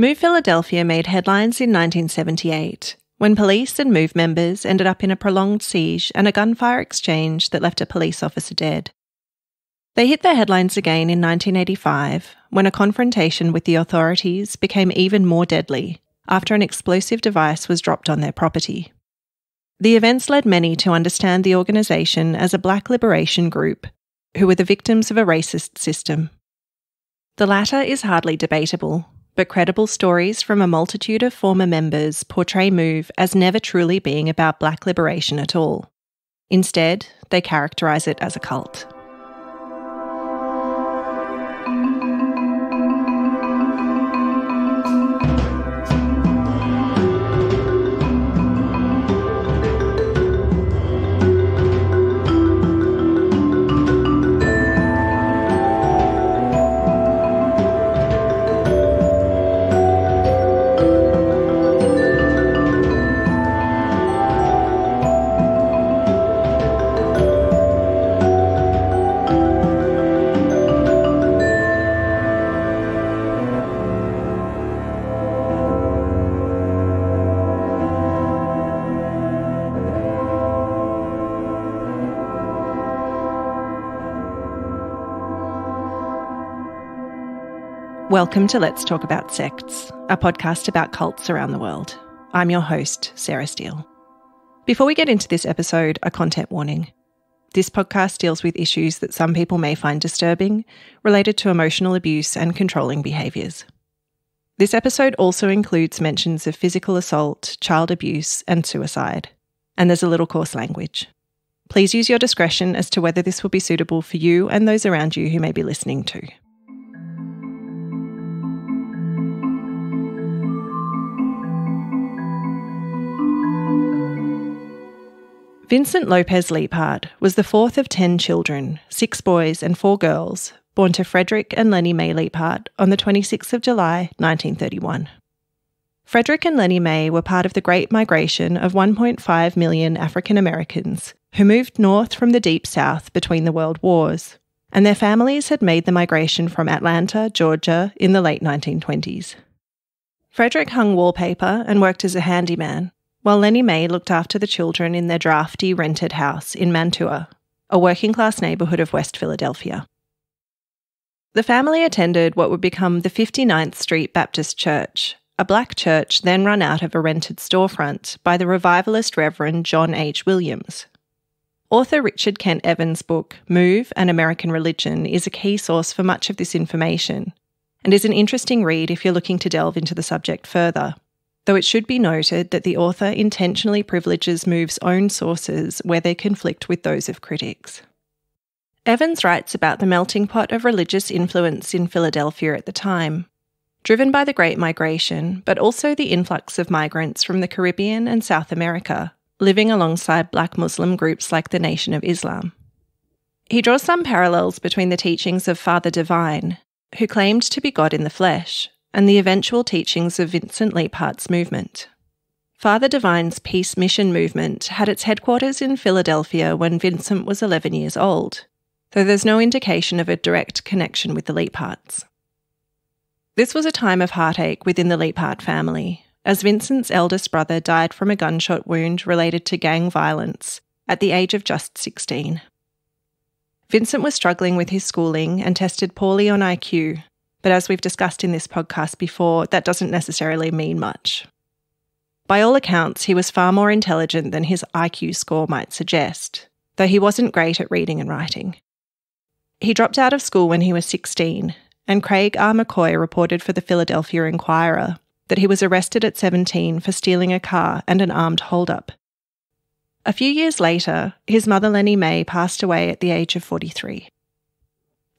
Move Philadelphia made headlines in 1978 when police and Move members ended up in a prolonged siege and a gunfire exchange that left a police officer dead. They hit the headlines again in 1985 when a confrontation with the authorities became even more deadly after an explosive device was dropped on their property. The events led many to understand the organisation as a black liberation group who were the victims of a racist system. The latter is hardly debatable, but credible stories from a multitude of former members portray Move as never truly being about black liberation at all. Instead, they characterise it as a cult. Welcome to Let's Talk About Sects, a podcast about cults around the world. I'm your host, Sarah Steel. Before we get into this episode, a content warning. This podcast deals with issues that some people may find disturbing related to emotional abuse and controlling behaviours. This episode also includes mentions of physical assault, child abuse, and suicide, and there's a little coarse language. Please use your discretion as to whether this will be suitable for you and those around you who may be listening to. Vincent Lopez Leaphart was the fourth of ten children, six boys and four girls, born to Frederick and Lenny May Leaphart on the 26th of July 1931. Frederick and Lenny May were part of the Great Migration of 1.5 million African Americans who moved north from the Deep South between the World Wars, and their families had made the migration from Atlanta, Georgia, in the late 1920s. Frederick hung wallpaper and worked as a handyman, while Lenny May looked after the children in their drafty rented house in Mantua, a working class neighbourhood of West Philadelphia. The family attended what would become the 59th Street Baptist Church, a black church then run out of a rented storefront by the revivalist Reverend John H. Williams. Author Richard Kent Evans' book, Move An American Religion, is a key source for much of this information, and is an interesting read if you're looking to delve into the subject further though it should be noted that the author intentionally privileges Move's own sources where they conflict with those of critics. Evans writes about the melting pot of religious influence in Philadelphia at the time, driven by the Great Migration, but also the influx of migrants from the Caribbean and South America, living alongside black Muslim groups like the Nation of Islam. He draws some parallels between the teachings of Father Divine, who claimed to be God in the flesh, and the eventual teachings of Vincent Leaphart's movement. Father Divine's Peace Mission movement had its headquarters in Philadelphia when Vincent was 11 years old, though there's no indication of a direct connection with the Leapharts. This was a time of heartache within the Leaphart family, as Vincent's eldest brother died from a gunshot wound related to gang violence at the age of just 16. Vincent was struggling with his schooling and tested poorly on IQ, but as we've discussed in this podcast before, that doesn't necessarily mean much. By all accounts, he was far more intelligent than his IQ score might suggest, though he wasn't great at reading and writing. He dropped out of school when he was 16, and Craig R. McCoy reported for the Philadelphia Inquirer that he was arrested at 17 for stealing a car and an armed holdup. A few years later, his mother Lenny May passed away at the age of 43.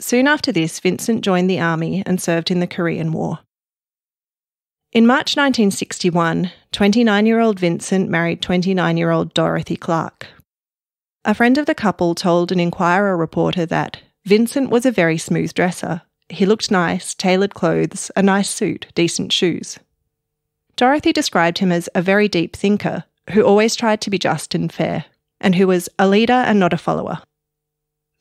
Soon after this, Vincent joined the army and served in the Korean War. In March 1961, 29 year old Vincent married 29 year old Dorothy Clark. A friend of the couple told an Inquirer reporter that Vincent was a very smooth dresser. He looked nice, tailored clothes, a nice suit, decent shoes. Dorothy described him as a very deep thinker who always tried to be just and fair, and who was a leader and not a follower.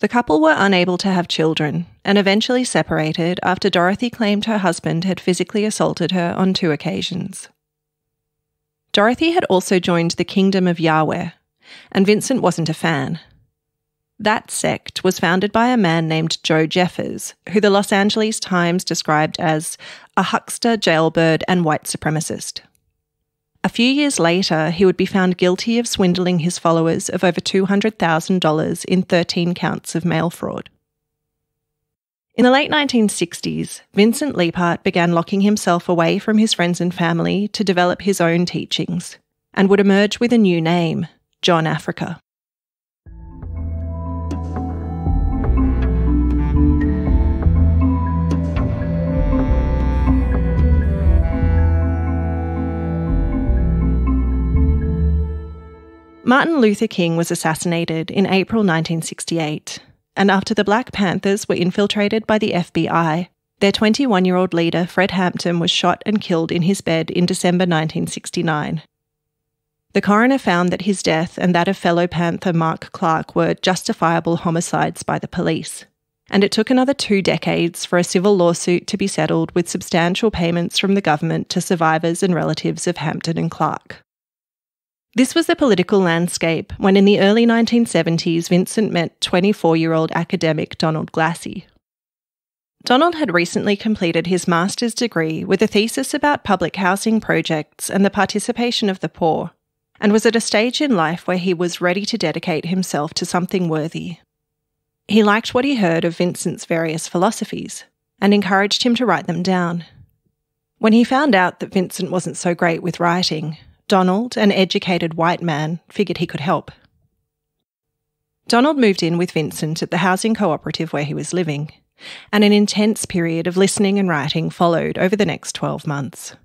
The couple were unable to have children and eventually separated after Dorothy claimed her husband had physically assaulted her on two occasions. Dorothy had also joined the Kingdom of Yahweh, and Vincent wasn't a fan. That sect was founded by a man named Joe Jeffers, who the Los Angeles Times described as a huckster, jailbird, and white supremacist. A few years later, he would be found guilty of swindling his followers of over $200,000 in 13 counts of mail fraud. In the late 1960s, Vincent Leaphart began locking himself away from his friends and family to develop his own teachings, and would emerge with a new name, John Africa. Martin Luther King was assassinated in April 1968, and after the Black Panthers were infiltrated by the FBI, their 21 year old leader, Fred Hampton, was shot and killed in his bed in December 1969. The coroner found that his death and that of fellow Panther Mark Clark were justifiable homicides by the police, and it took another two decades for a civil lawsuit to be settled with substantial payments from the government to survivors and relatives of Hampton and Clark. This was the political landscape when, in the early 1970s, Vincent met 24 year old academic Donald Glassey. Donald had recently completed his master's degree with a thesis about public housing projects and the participation of the poor, and was at a stage in life where he was ready to dedicate himself to something worthy. He liked what he heard of Vincent's various philosophies and encouraged him to write them down. When he found out that Vincent wasn't so great with writing, Donald, an educated white man, figured he could help. Donald moved in with Vincent at the housing cooperative where he was living, and an intense period of listening and writing followed over the next 12 months.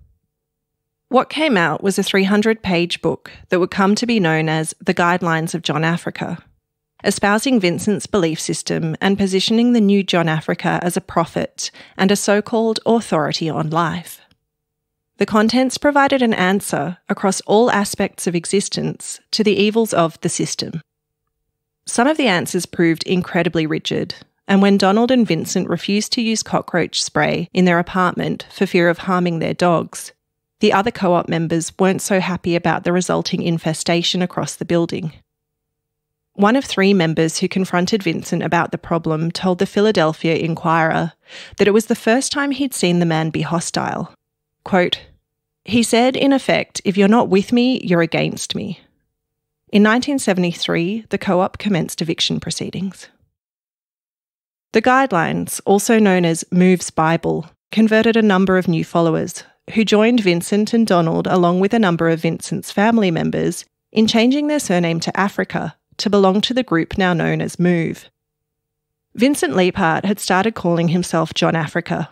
What came out was a 300 page book that would come to be known as The Guidelines of John Africa, espousing Vincent's belief system and positioning the new John Africa as a prophet and a so called authority on life. The contents provided an answer across all aspects of existence to the evils of the system. Some of the answers proved incredibly rigid, and when Donald and Vincent refused to use cockroach spray in their apartment for fear of harming their dogs, the other co op members weren't so happy about the resulting infestation across the building. One of three members who confronted Vincent about the problem told the Philadelphia Inquirer that it was the first time he'd seen the man be hostile Quote, he said, in effect, if you're not with me, you're against me. In 1973, the co op commenced eviction proceedings. The guidelines, also known as Move's Bible, converted a number of new followers who joined Vincent and Donald along with a number of Vincent's family members in changing their surname to Africa to belong to the group now known as Move. Vincent Leaphart had started calling himself John Africa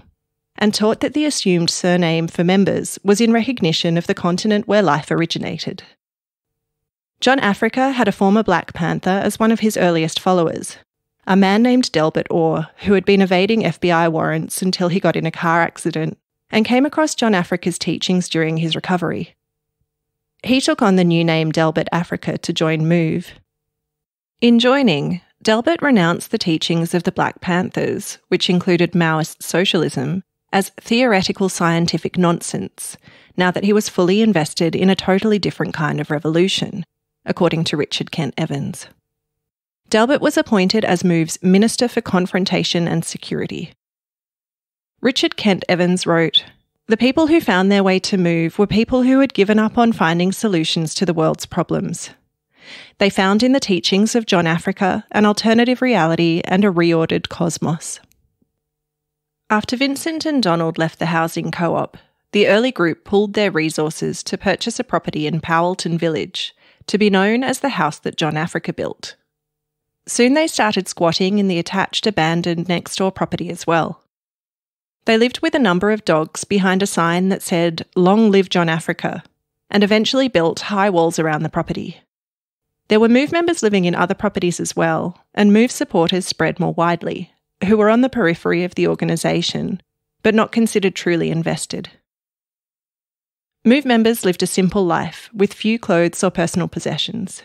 and taught that the assumed surname for members was in recognition of the continent where life originated. John Africa had a former Black Panther as one of his earliest followers, a man named Delbert Orr, who had been evading FBI warrants until he got in a car accident and came across John Africa's teachings during his recovery. He took on the new name Delbert Africa to join Move. In joining, Delbert renounced the teachings of the Black Panthers, which included Maoist socialism, as theoretical scientific nonsense now that he was fully invested in a totally different kind of revolution, according to Richard Kent Evans. Delbert was appointed as Move's Minister for Confrontation and Security. Richard Kent Evans wrote The people who found their way to Move were people who had given up on finding solutions to the world's problems. They found in the teachings of John Africa an alternative reality and a reordered cosmos. After Vincent and Donald left the housing co op, the early group pooled their resources to purchase a property in Powelton Village, to be known as the house that John Africa built. Soon they started squatting in the attached abandoned next door property as well. They lived with a number of dogs behind a sign that said, Long live John Africa, and eventually built high walls around the property. There were Move members living in other properties as well, and Move supporters spread more widely who were on the periphery of the organisation, but not considered truly invested. Move members lived a simple life with few clothes or personal possessions.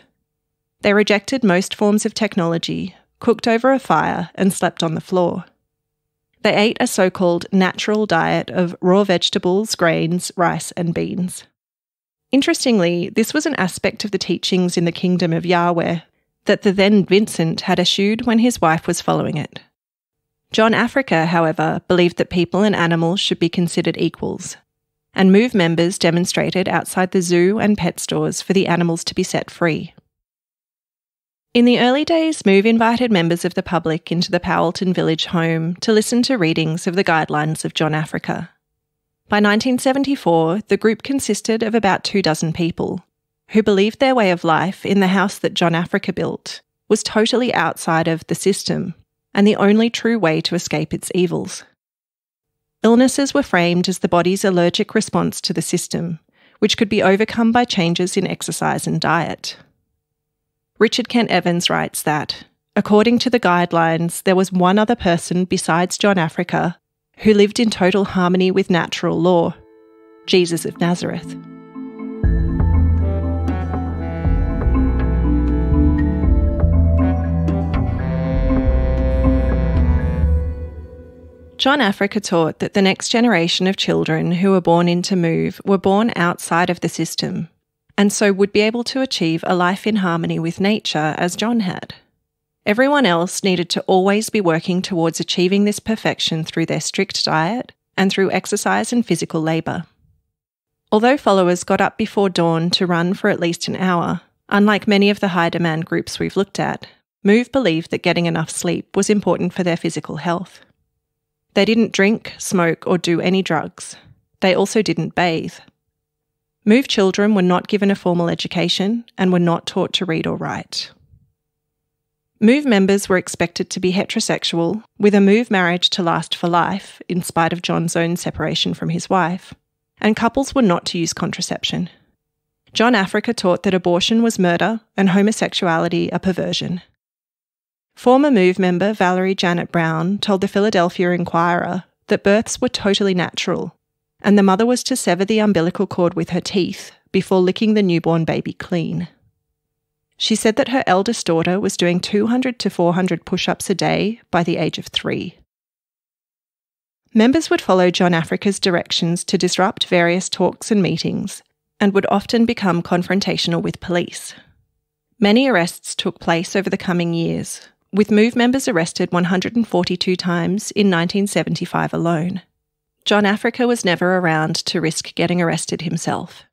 They rejected most forms of technology, cooked over a fire, and slept on the floor. They ate a so called natural diet of raw vegetables, grains, rice, and beans. Interestingly, this was an aspect of the teachings in the kingdom of Yahweh that the then Vincent had eschewed when his wife was following it. John Africa, however, believed that people and animals should be considered equals, and Move members demonstrated outside the zoo and pet stores for the animals to be set free. In the early days, Move invited members of the public into the Powelton village home to listen to readings of the guidelines of John Africa. By 1974, the group consisted of about two dozen people who believed their way of life in the house that John Africa built was totally outside of the system and the only true way to escape its evils. Illnesses were framed as the body's allergic response to the system, which could be overcome by changes in exercise and diet. Richard Kent Evans writes that, according to the guidelines, there was one other person besides John Africa who lived in total harmony with natural law Jesus of Nazareth. John Africa taught that the next generation of children who were born into Move were born outside of the system and so would be able to achieve a life in harmony with nature as John had. Everyone else needed to always be working towards achieving this perfection through their strict diet and through exercise and physical labour. Although followers got up before dawn to run for at least an hour, unlike many of the high demand groups we've looked at, Move believed that getting enough sleep was important for their physical health. They didn't drink, smoke, or do any drugs. They also didn't bathe. Move children were not given a formal education and were not taught to read or write. Move members were expected to be heterosexual, with a Move marriage to last for life, in spite of John's own separation from his wife, and couples were not to use contraception. John Africa taught that abortion was murder and homosexuality a perversion. Former Move member Valerie Janet Brown told the Philadelphia Inquirer that births were totally natural, and the mother was to sever the umbilical cord with her teeth before licking the newborn baby clean. She said that her eldest daughter was doing 200 to 400 push ups a day by the age of three. Members would follow John Africa's directions to disrupt various talks and meetings and would often become confrontational with police. Many arrests took place over the coming years, with MOVE members arrested 142 times in 1975 alone. John Africa was never around to risk getting arrested himself.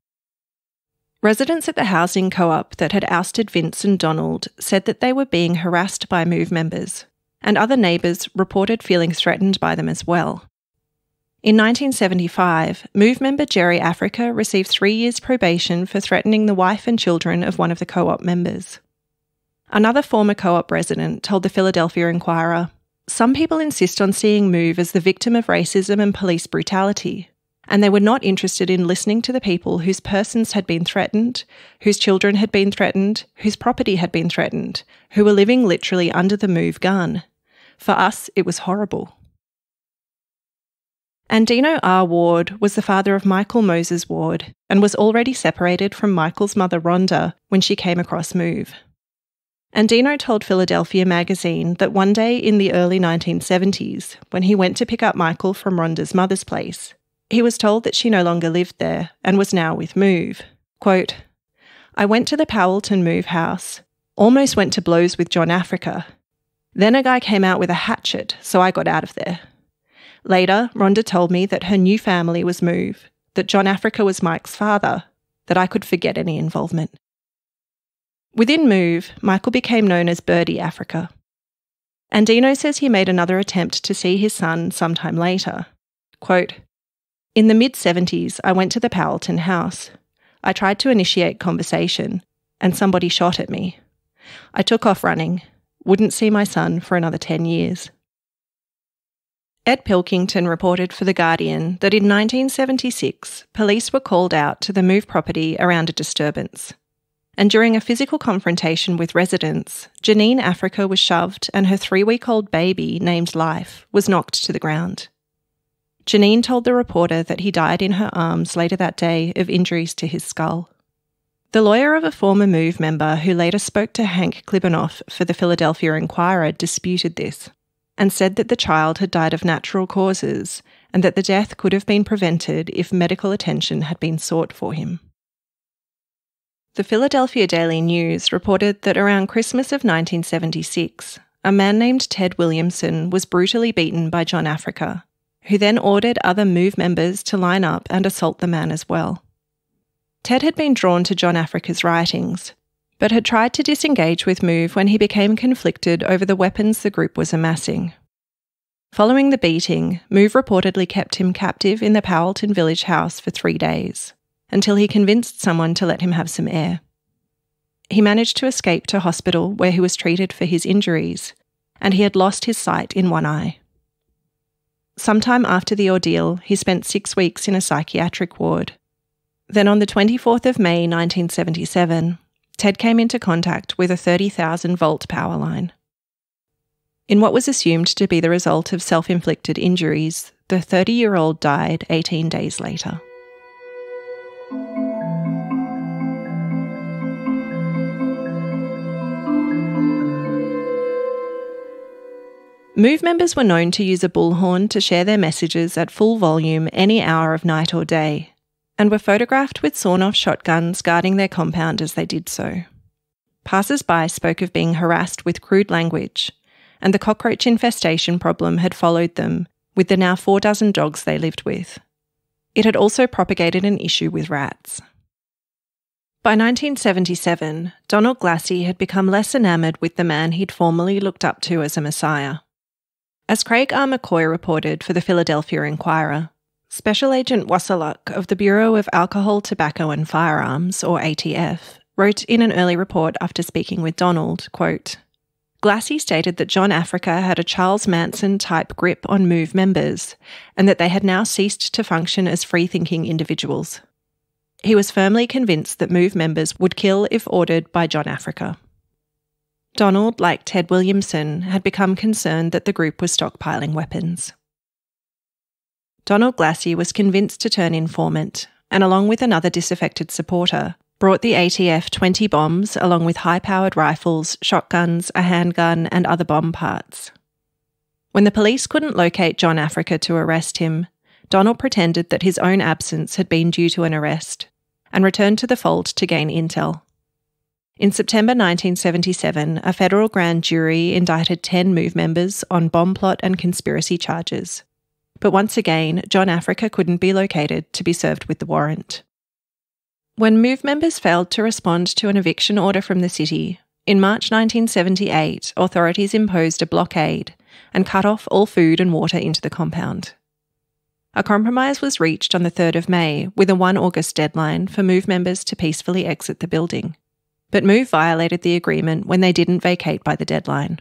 Residents at the housing co op that had ousted Vince and Donald said that they were being harassed by MOVE members, and other neighbours reported feeling threatened by them as well. In 1975, MOVE member Jerry Africa received three years probation for threatening the wife and children of one of the co op members. Another former co op resident told the Philadelphia Inquirer Some people insist on seeing Move as the victim of racism and police brutality, and they were not interested in listening to the people whose persons had been threatened, whose children had been threatened, whose property had been threatened, who were living literally under the Move gun. For us, it was horrible. Andino R. Ward was the father of Michael Moses Ward and was already separated from Michael's mother Rhonda when she came across Move. Andino told Philadelphia Magazine that one day in the early 1970s, when he went to pick up Michael from Rhonda's mother's place, he was told that she no longer lived there and was now with Move. Quote, I went to the Powelton Move house, almost went to blows with John Africa. Then a guy came out with a hatchet, so I got out of there. Later, Rhonda told me that her new family was Move, that John Africa was Mike's father, that I could forget any involvement. Within Move, Michael became known as Birdie Africa. Andino says he made another attempt to see his son sometime later. Quote, In the mid 70s, I went to the Powelton house. I tried to initiate conversation, and somebody shot at me. I took off running, wouldn't see my son for another 10 years. Ed Pilkington reported for The Guardian that in 1976, police were called out to the Move property around a disturbance and during a physical confrontation with residents, Janine Africa was shoved and her three week old baby, named Life, was knocked to the ground. Janine told the reporter that he died in her arms later that day of injuries to his skull. The lawyer of a former MOVE member who later spoke to Hank Klibanoff for the Philadelphia Inquirer disputed this and said that the child had died of natural causes and that the death could have been prevented if medical attention had been sought for him. The Philadelphia Daily News reported that around Christmas of 1976, a man named Ted Williamson was brutally beaten by John Africa, who then ordered other MOVE members to line up and assault the man as well. Ted had been drawn to John Africa's writings, but had tried to disengage with MOVE when he became conflicted over the weapons the group was amassing. Following the beating, MOVE reportedly kept him captive in the Powelton village house for three days, until he convinced someone to let him have some air. He managed to escape to hospital where he was treated for his injuries, and he had lost his sight in one eye. Sometime after the ordeal, he spent six weeks in a psychiatric ward then on the 24th of May 1977, Ted came into contact with a 30,000 volt power line. In what was assumed to be the result of self inflicted injuries, the 30 year old died 18 days later. Move members were known to use a bullhorn to share their messages at full volume any hour of night or day, and were photographed with sawn off shotguns guarding their compound as they did so. Passers by spoke of being harassed with crude language, and the cockroach infestation problem had followed them with the now four dozen dogs they lived with. It had also propagated an issue with rats. By 1977, Donald Glassey had become less enamoured with the man he'd formerly looked up to as a messiah. As Craig R. McCoy reported for the Philadelphia Inquirer, Special Agent Wasaluk of the Bureau of Alcohol, Tobacco and Firearms, or ATF, wrote in an early report after speaking with Donald, quote, Glassey stated that John Africa had a Charles Manson type grip on MOVE members, and that they had now ceased to function as free thinking individuals. He was firmly convinced that MOVE members would kill if ordered by John Africa. Donald, like Ted Williamson, had become concerned that the group was stockpiling weapons. Donald Glassey was convinced to turn informant, and along with another disaffected supporter, brought the ATF 20 bombs along with high powered rifles, shotguns, a handgun, and other bomb parts. When the police couldn't locate John Africa to arrest him, Donald pretended that his own absence had been due to an arrest and returned to the fold to gain intel. In September 1977, a federal grand jury indicted 10 MOVE members on bomb plot and conspiracy charges. But once again, John Africa couldn't be located to be served with the warrant. When MOVE members failed to respond to an eviction order from the city, in March 1978, authorities imposed a blockade and cut off all food and water into the compound. A compromise was reached on the 3rd of May with a 1 August deadline for MOVE members to peacefully exit the building. But MOVE violated the agreement when they didn't vacate by the deadline.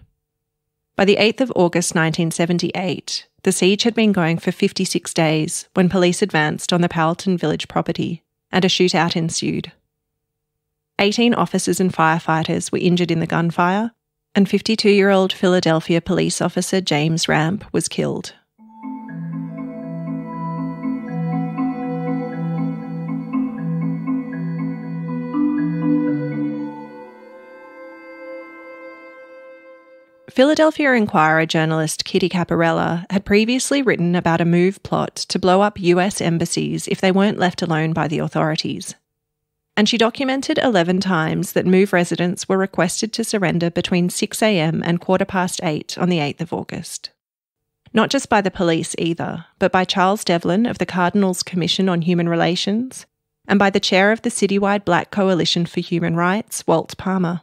By the 8th of August 1978, the siege had been going for 56 days when police advanced on the Powelton village property and a shootout ensued. 18 officers and firefighters were injured in the gunfire, and 52 year old Philadelphia police officer James Ramp was killed. Philadelphia Inquirer journalist Kitty Caparella had previously written about a move plot to blow up US embassies if they weren't left alone by the authorities. And she documented 11 times that MOVE residents were requested to surrender between 6am and quarter past 8 on the 8th of August. Not just by the police either, but by Charles Devlin of the Cardinal's Commission on Human Relations and by the chair of the citywide Black Coalition for Human Rights, Walt Palmer.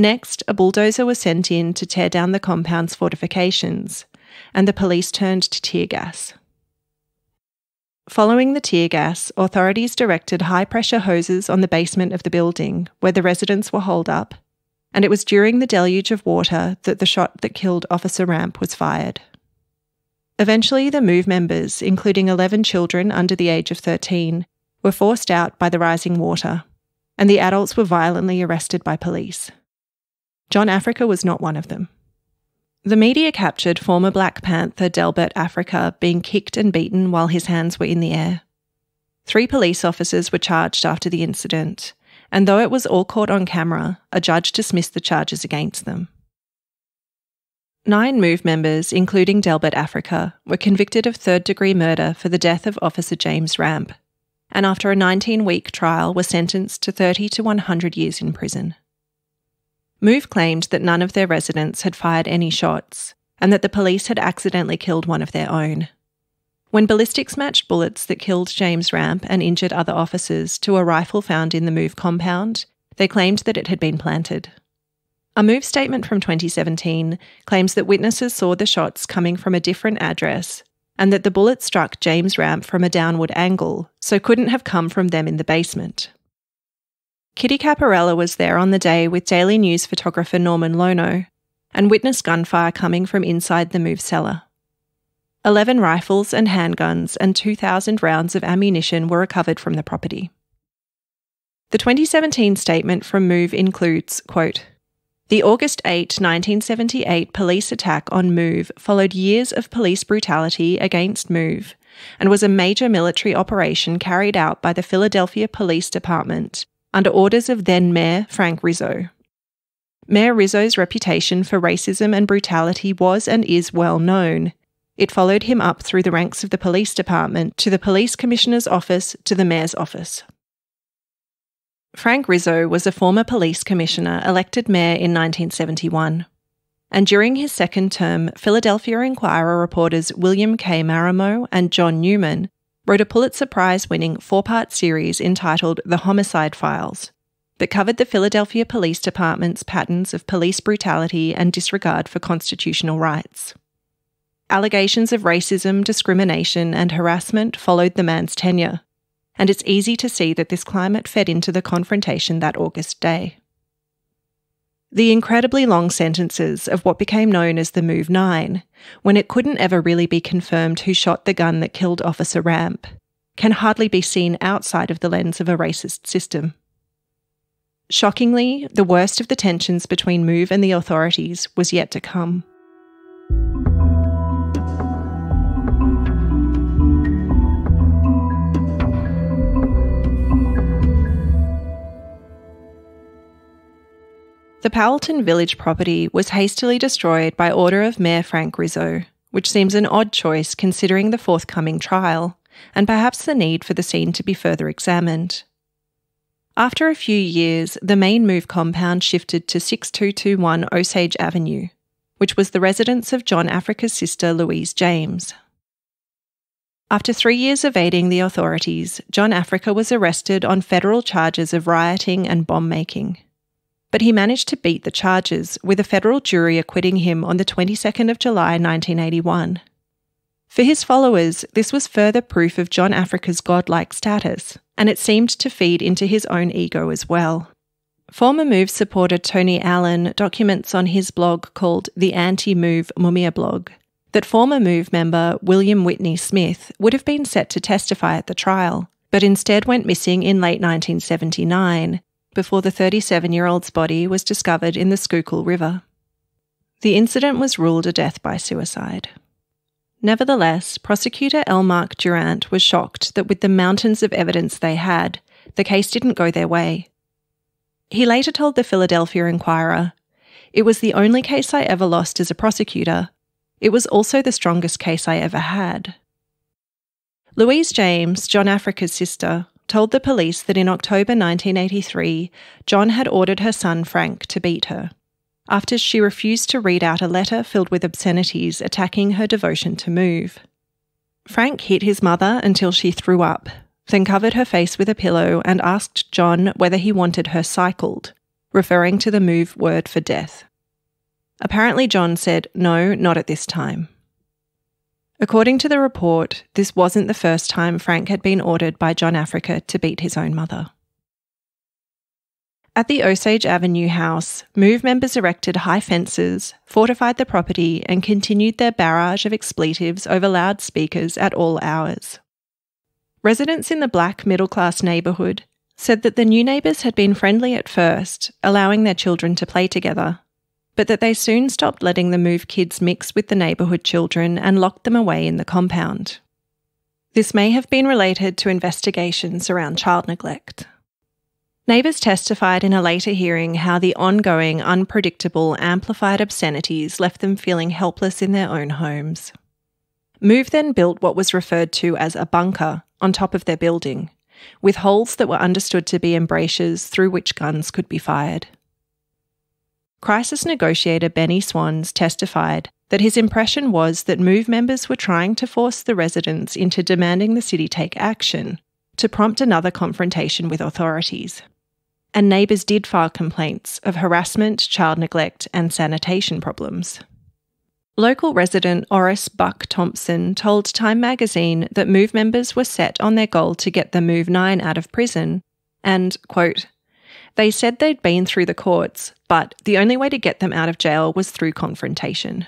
Next, a bulldozer was sent in to tear down the compound's fortifications, and the police turned to tear gas. Following the tear gas, authorities directed high pressure hoses on the basement of the building where the residents were holed up, and it was during the deluge of water that the shot that killed Officer Ramp was fired. Eventually, the MOVE members, including 11 children under the age of 13, were forced out by the rising water, and the adults were violently arrested by police. John Africa was not one of them. The media captured former Black Panther Delbert Africa being kicked and beaten while his hands were in the air. Three police officers were charged after the incident, and though it was all caught on camera, a judge dismissed the charges against them. Nine MOVE members, including Delbert Africa, were convicted of third degree murder for the death of Officer James Ramp, and after a 19 week trial were sentenced to 30 to 100 years in prison. MOVE claimed that none of their residents had fired any shots, and that the police had accidentally killed one of their own. When ballistics matched bullets that killed James Ramp and injured other officers to a rifle found in the MOVE compound, they claimed that it had been planted. A MOVE statement from 2017 claims that witnesses saw the shots coming from a different address and that the bullet struck James Ramp from a downward angle, so couldn't have come from them in the basement. Kitty Caparella was there on the day with Daily News photographer Norman Lono and witnessed gunfire coming from inside the MOVE cellar. 11 rifles and handguns and 2,000 rounds of ammunition were recovered from the property. The 2017 statement from MOVE includes, quote, the August 8, 1978 police attack on MOVE followed years of police brutality against MOVE and was a major military operation carried out by the Philadelphia Police Department under orders of then Mayor Frank Rizzo. Mayor Rizzo's reputation for racism and brutality was and is well known, it followed him up through the ranks of the police department to the police commissioner's office to the mayor's office. Frank Rizzo was a former police commissioner elected mayor in 1971. And during his second term, Philadelphia Inquirer reporters William K. Marimow and Jon Neumann wrote a Pulitzer Prize winning four part series entitled The Homicide Files that covered the Philadelphia Police Department's patterns of police brutality and disregard for constitutional rights. Allegations of racism, discrimination, and harassment followed the man's tenure, and it's easy to see that this climate fed into the confrontation that August day. The incredibly long sentences of what became known as the Move Nine, when it couldn't ever really be confirmed who shot the gun that killed Officer Ramp, can hardly be seen outside of the lens of a racist system. Shockingly, the worst of the tensions between Move and the authorities was yet to come. The Powelton Village property was hastily destroyed by order of Mayor Frank Rizzo, which seems an odd choice considering the forthcoming trial, and perhaps the need for the scene to be further examined. After a few years, the main move compound shifted to 6221 Osage Avenue, which was the residence of John Africa's sister Louise James. After three years evading the authorities, John Africa was arrested on federal charges of rioting and bomb making but he managed to beat the charges, with a federal jury acquitting him on the 22nd of July 1981. For his followers, this was further proof of John Africa's godlike status, and it seemed to feed into his own ego as well. Former Move supporter Tony Allen documents on his blog called the Anti Move Mumia blog that former Move member William Whitney Smith would have been set to testify at the trial, but instead went missing in late 1979 before the 37 year old's body was discovered in the Schuylkill River. The incident was ruled a death by suicide. Nevertheless, prosecutor L. Mark Durant was shocked that with the mountains of evidence they had, the case didn't go their way. He later told the Philadelphia Inquirer, It was the only case I ever lost as a prosecutor. It was also the strongest case I ever had. Louise James, John Africa's sister, told the police that in October 1983, John had ordered her son Frank to beat her, after she refused to read out a letter filled with obscenities attacking her devotion to move. Frank hit his mother until she threw up, then covered her face with a pillow and asked John whether he wanted her cycled, referring to the move word for death. Apparently, John said, No, not at this time. According to the report, this wasn't the first time Frank had been ordered by John Africa to beat his own mother. At the Osage Avenue house, MOVE members erected high fences, fortified the property, and continued their barrage of expletives over loudspeakers at all hours. Residents in the black middle class neighbourhood said that the new neighbours had been friendly at first, allowing their children to play together, but that they soon stopped letting the move kids mix with the neighbourhood children and locked them away in the compound. This may have been related to investigations around child neglect. Neighbours testified in a later hearing how the ongoing, unpredictable, amplified obscenities left them feeling helpless in their own homes. Move then built what was referred to as a bunker on top of their building, with holes that were understood to be embrasures through which guns could be fired. Crisis negotiator Benny Swans testified that his impression was that Move members were trying to force the residents into demanding the city take action to prompt another confrontation with authorities and neighbours did file complaints of harassment, child neglect, and sanitation problems. Local resident Oris Buck Thompson told Time magazine that Move members were set on their goal to get the Move 9 out of prison, and, quote, they said they'd been through the courts, but the only way to get them out of jail was through confrontation.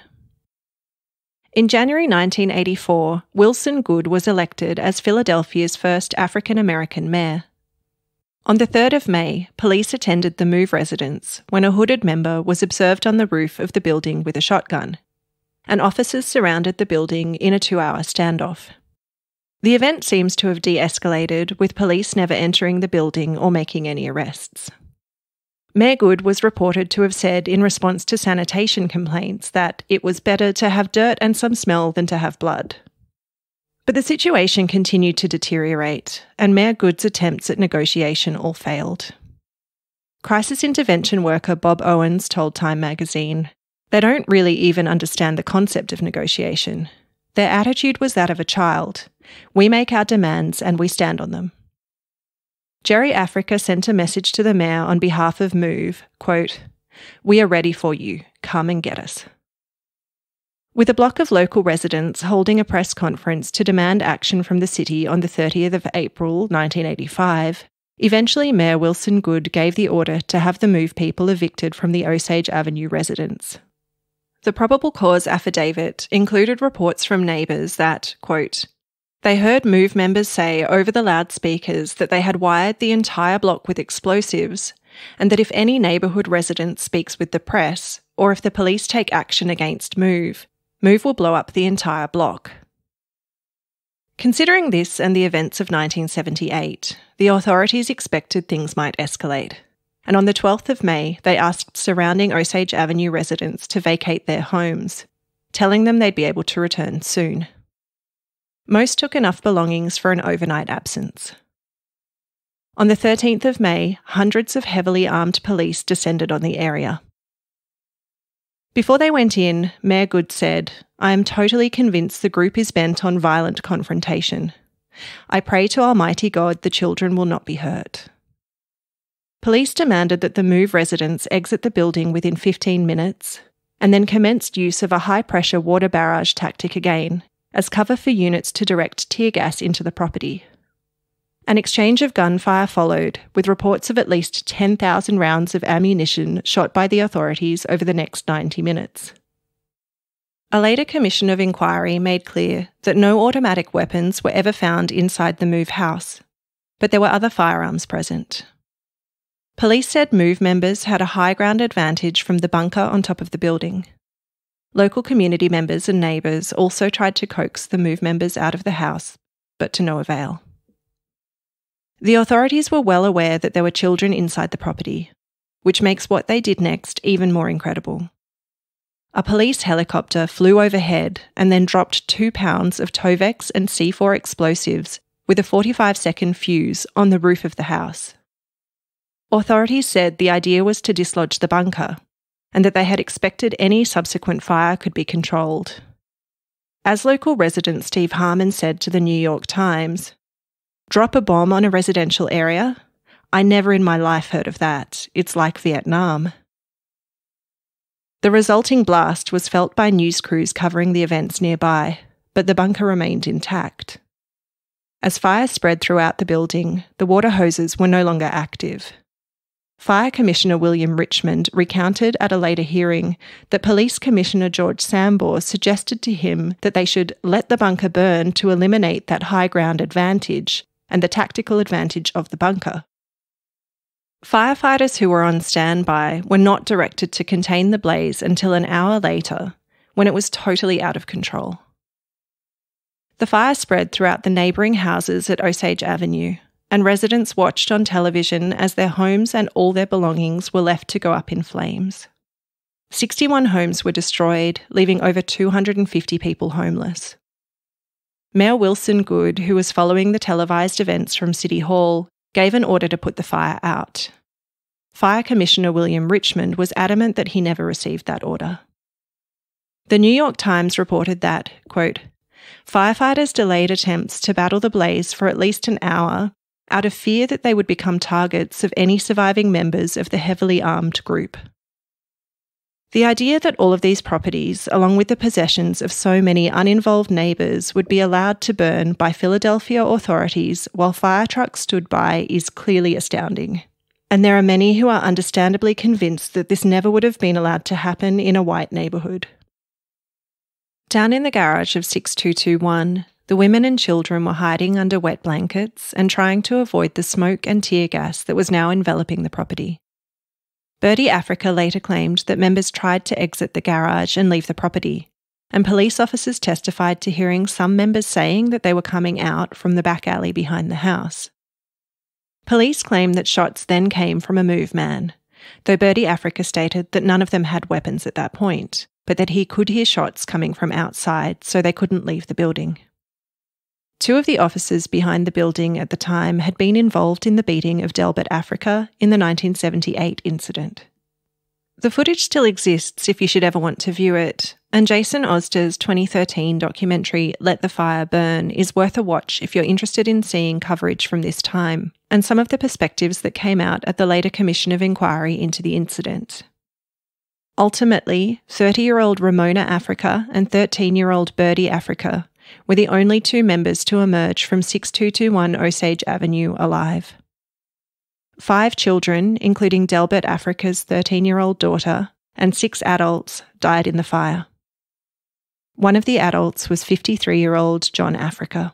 In January 1984, Wilson Goode was elected as Philadelphia's first African American mayor. On the 3rd of May, police attended the Move residence when a hooded member was observed on the roof of the building with a shotgun, and officers surrounded the building in a two hour standoff. The event seems to have de escalated, with police never entering the building or making any arrests. Mayor Goode was reported to have said in response to sanitation complaints that it was better to have dirt and some smell than to have blood. But the situation continued to deteriorate, and Mayor Goode's attempts at negotiation all failed. Crisis intervention worker Bob Owens told Time magazine they don't really even understand the concept of negotiation. Their attitude was that of a child. We make our demands and we stand on them. Jerry Africa sent a message to the mayor on behalf of Move, quote, We are ready for you. Come and get us. With a block of local residents holding a press conference to demand action from the city on the 30th of April 1985, eventually Mayor Wilson Goode gave the order to have the Move people evicted from the Osage Avenue residence. The probable cause affidavit included reports from neighbours that, quote, they heard Move members say over the loudspeakers that they had wired the entire block with explosives, and that if any neighbourhood resident speaks with the press, or if the police take action against Move, Move will blow up the entire block. Considering this and the events of 1978, the authorities expected things might escalate. And on the 12th of May, they asked surrounding Osage Avenue residents to vacate their homes, telling them they'd be able to return soon. Most took enough belongings for an overnight absence. On the 13th of May, hundreds of heavily armed police descended on the area. Before they went in, Mayor Goode said, I am totally convinced the group is bent on violent confrontation. I pray to Almighty God the children will not be hurt. Police demanded that the Move residents exit the building within 15 minutes and then commenced use of a high pressure water barrage tactic again as cover for units to direct tear gas into the property. An exchange of gunfire followed, with reports of at least 10,000 rounds of ammunition shot by the authorities over the next 90 minutes. A later commission of inquiry made clear that no automatic weapons were ever found inside the Move house, but there were other firearms present. Police said Move members had a high ground advantage from the bunker on top of the building. Local community members and neighbours also tried to coax the Move members out of the house, but to no avail. The authorities were well aware that there were children inside the property, which makes what they did next even more incredible. A police helicopter flew overhead and then dropped two pounds of Tovex and C4 explosives with a 45 second fuse on the roof of the house. Authorities said the idea was to dislodge the bunker and that they had expected any subsequent fire could be controlled. As local resident Steve Harmon said to the New York Times, Drop a bomb on a residential area? I never in my life heard of that. It's like Vietnam. The resulting blast was felt by news crews covering the events nearby, but the bunker remained intact. As fire spread throughout the building, the water hoses were no longer active. Fire Commissioner William Richmond recounted at a later hearing that Police Commissioner George Sambor suggested to him that they should let the bunker burn to eliminate that high ground advantage and the tactical advantage of the bunker. Firefighters who were on standby were not directed to contain the blaze until an hour later, when it was totally out of control. The fire spread throughout the neighbouring houses at Osage Avenue, and residents watched on television as their homes and all their belongings were left to go up in flames. 61 homes were destroyed, leaving over 250 people homeless. Mayor Wilson Goode, who was following the televised events from City Hall, gave an order to put the fire out. Fire Commissioner William Richmond was adamant that he never received that order. The New York Times reported that, quote, firefighters delayed attempts to battle the blaze for at least an hour out of fear that they would become targets of any surviving members of the heavily armed group. The idea that all of these properties, along with the possessions of so many uninvolved neighbours, would be allowed to burn by Philadelphia authorities while fire trucks stood by is clearly astounding. And there are many who are understandably convinced that this never would have been allowed to happen in a white neighbourhood. Down in the garage of 6221, the women and children were hiding under wet blankets and trying to avoid the smoke and tear gas that was now enveloping the property. Birdie Africa later claimed that members tried to exit the garage and leave the property, and police officers testified to hearing some members saying that they were coming out from the back alley behind the house. Police claim that shots then came from a move man, though Birdie Africa stated that none of them had weapons at that point, but that he could hear shots coming from outside, so they couldn't leave the building. Two of the officers behind the building at the time had been involved in the beating of Delbert Africa in the 1978 incident. The footage still exists if you should ever want to view it, and Jason Osder's 2013 documentary Let the Fire Burn is worth a watch if you're interested in seeing coverage from this time and some of the perspectives that came out at the later Commission of Inquiry into the incident. Ultimately, 30 year old Ramona Africa and 13 year old Birdie Africa were the only two members to emerge from 6221 Osage Avenue alive. Five children, including Delbert Africa's 13 year old daughter, and six adults died in the fire. One of the adults was 53 year old John Africa.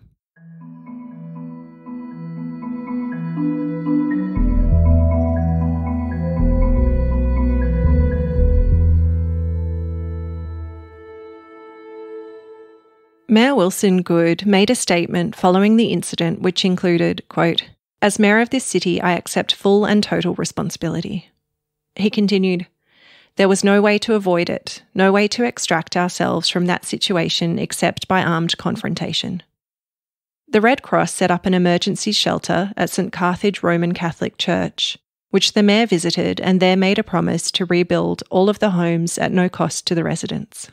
Mayor Wilson Goode made a statement following the incident which included, quote, As mayor of this city, I accept full and total responsibility. He continued, There was no way to avoid it, no way to extract ourselves from that situation except by armed confrontation. The Red Cross set up an emergency shelter at St. Carthage Roman Catholic Church, which the mayor visited and there made a promise to rebuild all of the homes at no cost to the residents.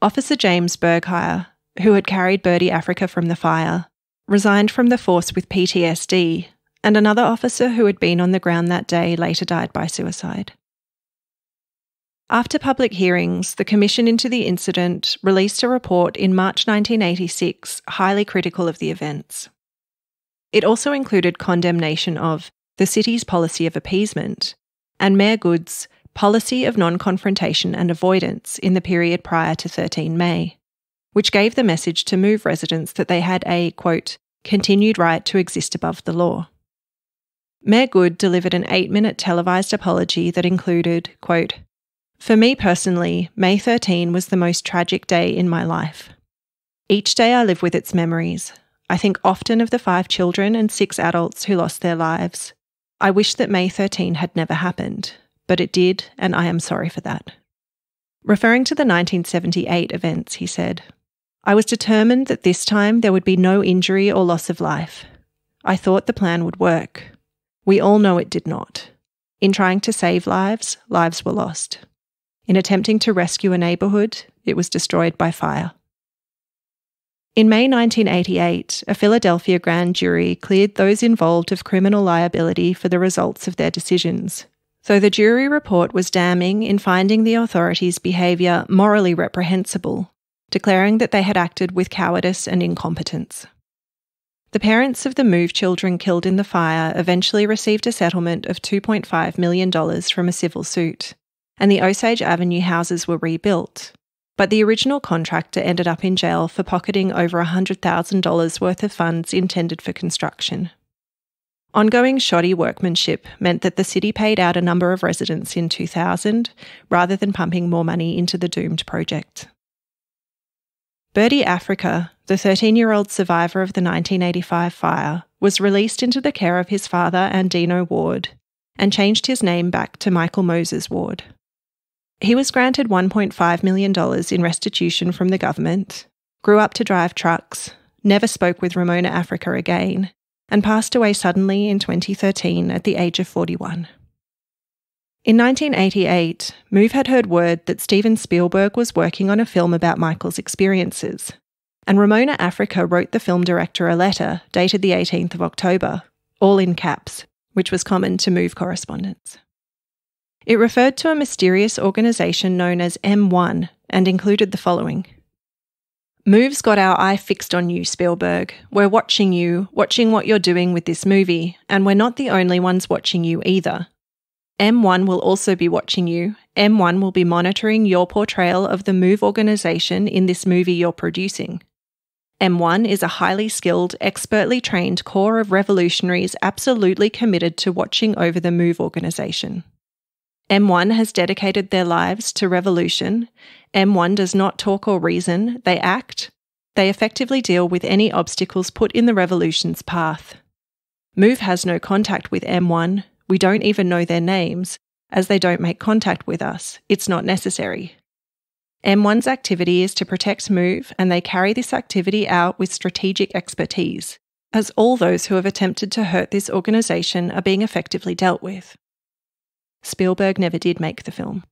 Officer James Berghaier, who had carried Birdie Africa from the fire, resigned from the force with PTSD, and another officer who had been on the ground that day later died by suicide. After public hearings, the Commission into the incident released a report in March 1986 highly critical of the events. It also included condemnation of the city's policy of appeasement and Mayor Goode's policy of non confrontation and avoidance in the period prior to 13 May, which gave the message to move residents that they had a, quote, continued right to exist above the law. Mayor Goode delivered an eight minute televised apology that included, quote, For me personally, May 13 was the most tragic day in my life. Each day I live with its memories. I think often of the five children and six adults who lost their lives. I wish that May 13 had never happened, but it did, and I am sorry for that. Referring to the 1978 events, he said, I was determined that this time there would be no injury or loss of life. I thought the plan would work. We all know it did not. In trying to save lives, lives were lost. In attempting to rescue a neighbourhood, it was destroyed by fire. In May 1988, a Philadelphia grand jury cleared those involved of criminal liability for the results of their decisions, though the jury report was damning in finding the authorities' behaviour morally reprehensible, declaring that they had acted with cowardice and incompetence. The parents of the Move children killed in the fire eventually received a settlement of $2.5 million from a civil suit, and the Osage Avenue houses were rebuilt. But the original contractor ended up in jail for pocketing over $100,000 worth of funds intended for construction. Ongoing shoddy workmanship meant that the city paid out a number of residents in 2000 rather than pumping more money into the doomed project. Birdie Africa, the 13 year old survivor of the 1985 fire, was released into the care of his father, Andino Ward, and changed his name back to Michael Moses Ward. He was granted $1.5 million in restitution from the government, grew up to drive trucks, never spoke with Ramona Africa again, and passed away suddenly in 2013 at the age of 41. In 1988, Move had heard word that Steven Spielberg was working on a film about Michael's experiences, and Ramona Africa wrote the film director a letter dated the 18th of October, all in caps, which was common to Move correspondence. It referred to a mysterious organisation known as M1 and included the following Move's got our eye fixed on you, Spielberg. We're watching you, watching what you're doing with this movie, and we're not the only ones watching you either. M1 will also be watching you. M1 will be monitoring your portrayal of the Move organization in this movie you're producing. M1 is a highly skilled, expertly trained core of revolutionaries absolutely committed to watching over the Move organization. M1 has dedicated their lives to revolution. M1 does not talk or reason, they act. They effectively deal with any obstacles put in the revolution's path. Move has no contact with M1. We don't even know their names, as they don't make contact with us. It's not necessary. M1's activity is to protect Move, and they carry this activity out with strategic expertise, as all those who have attempted to hurt this organisation are being effectively dealt with. Spielberg never did make the film.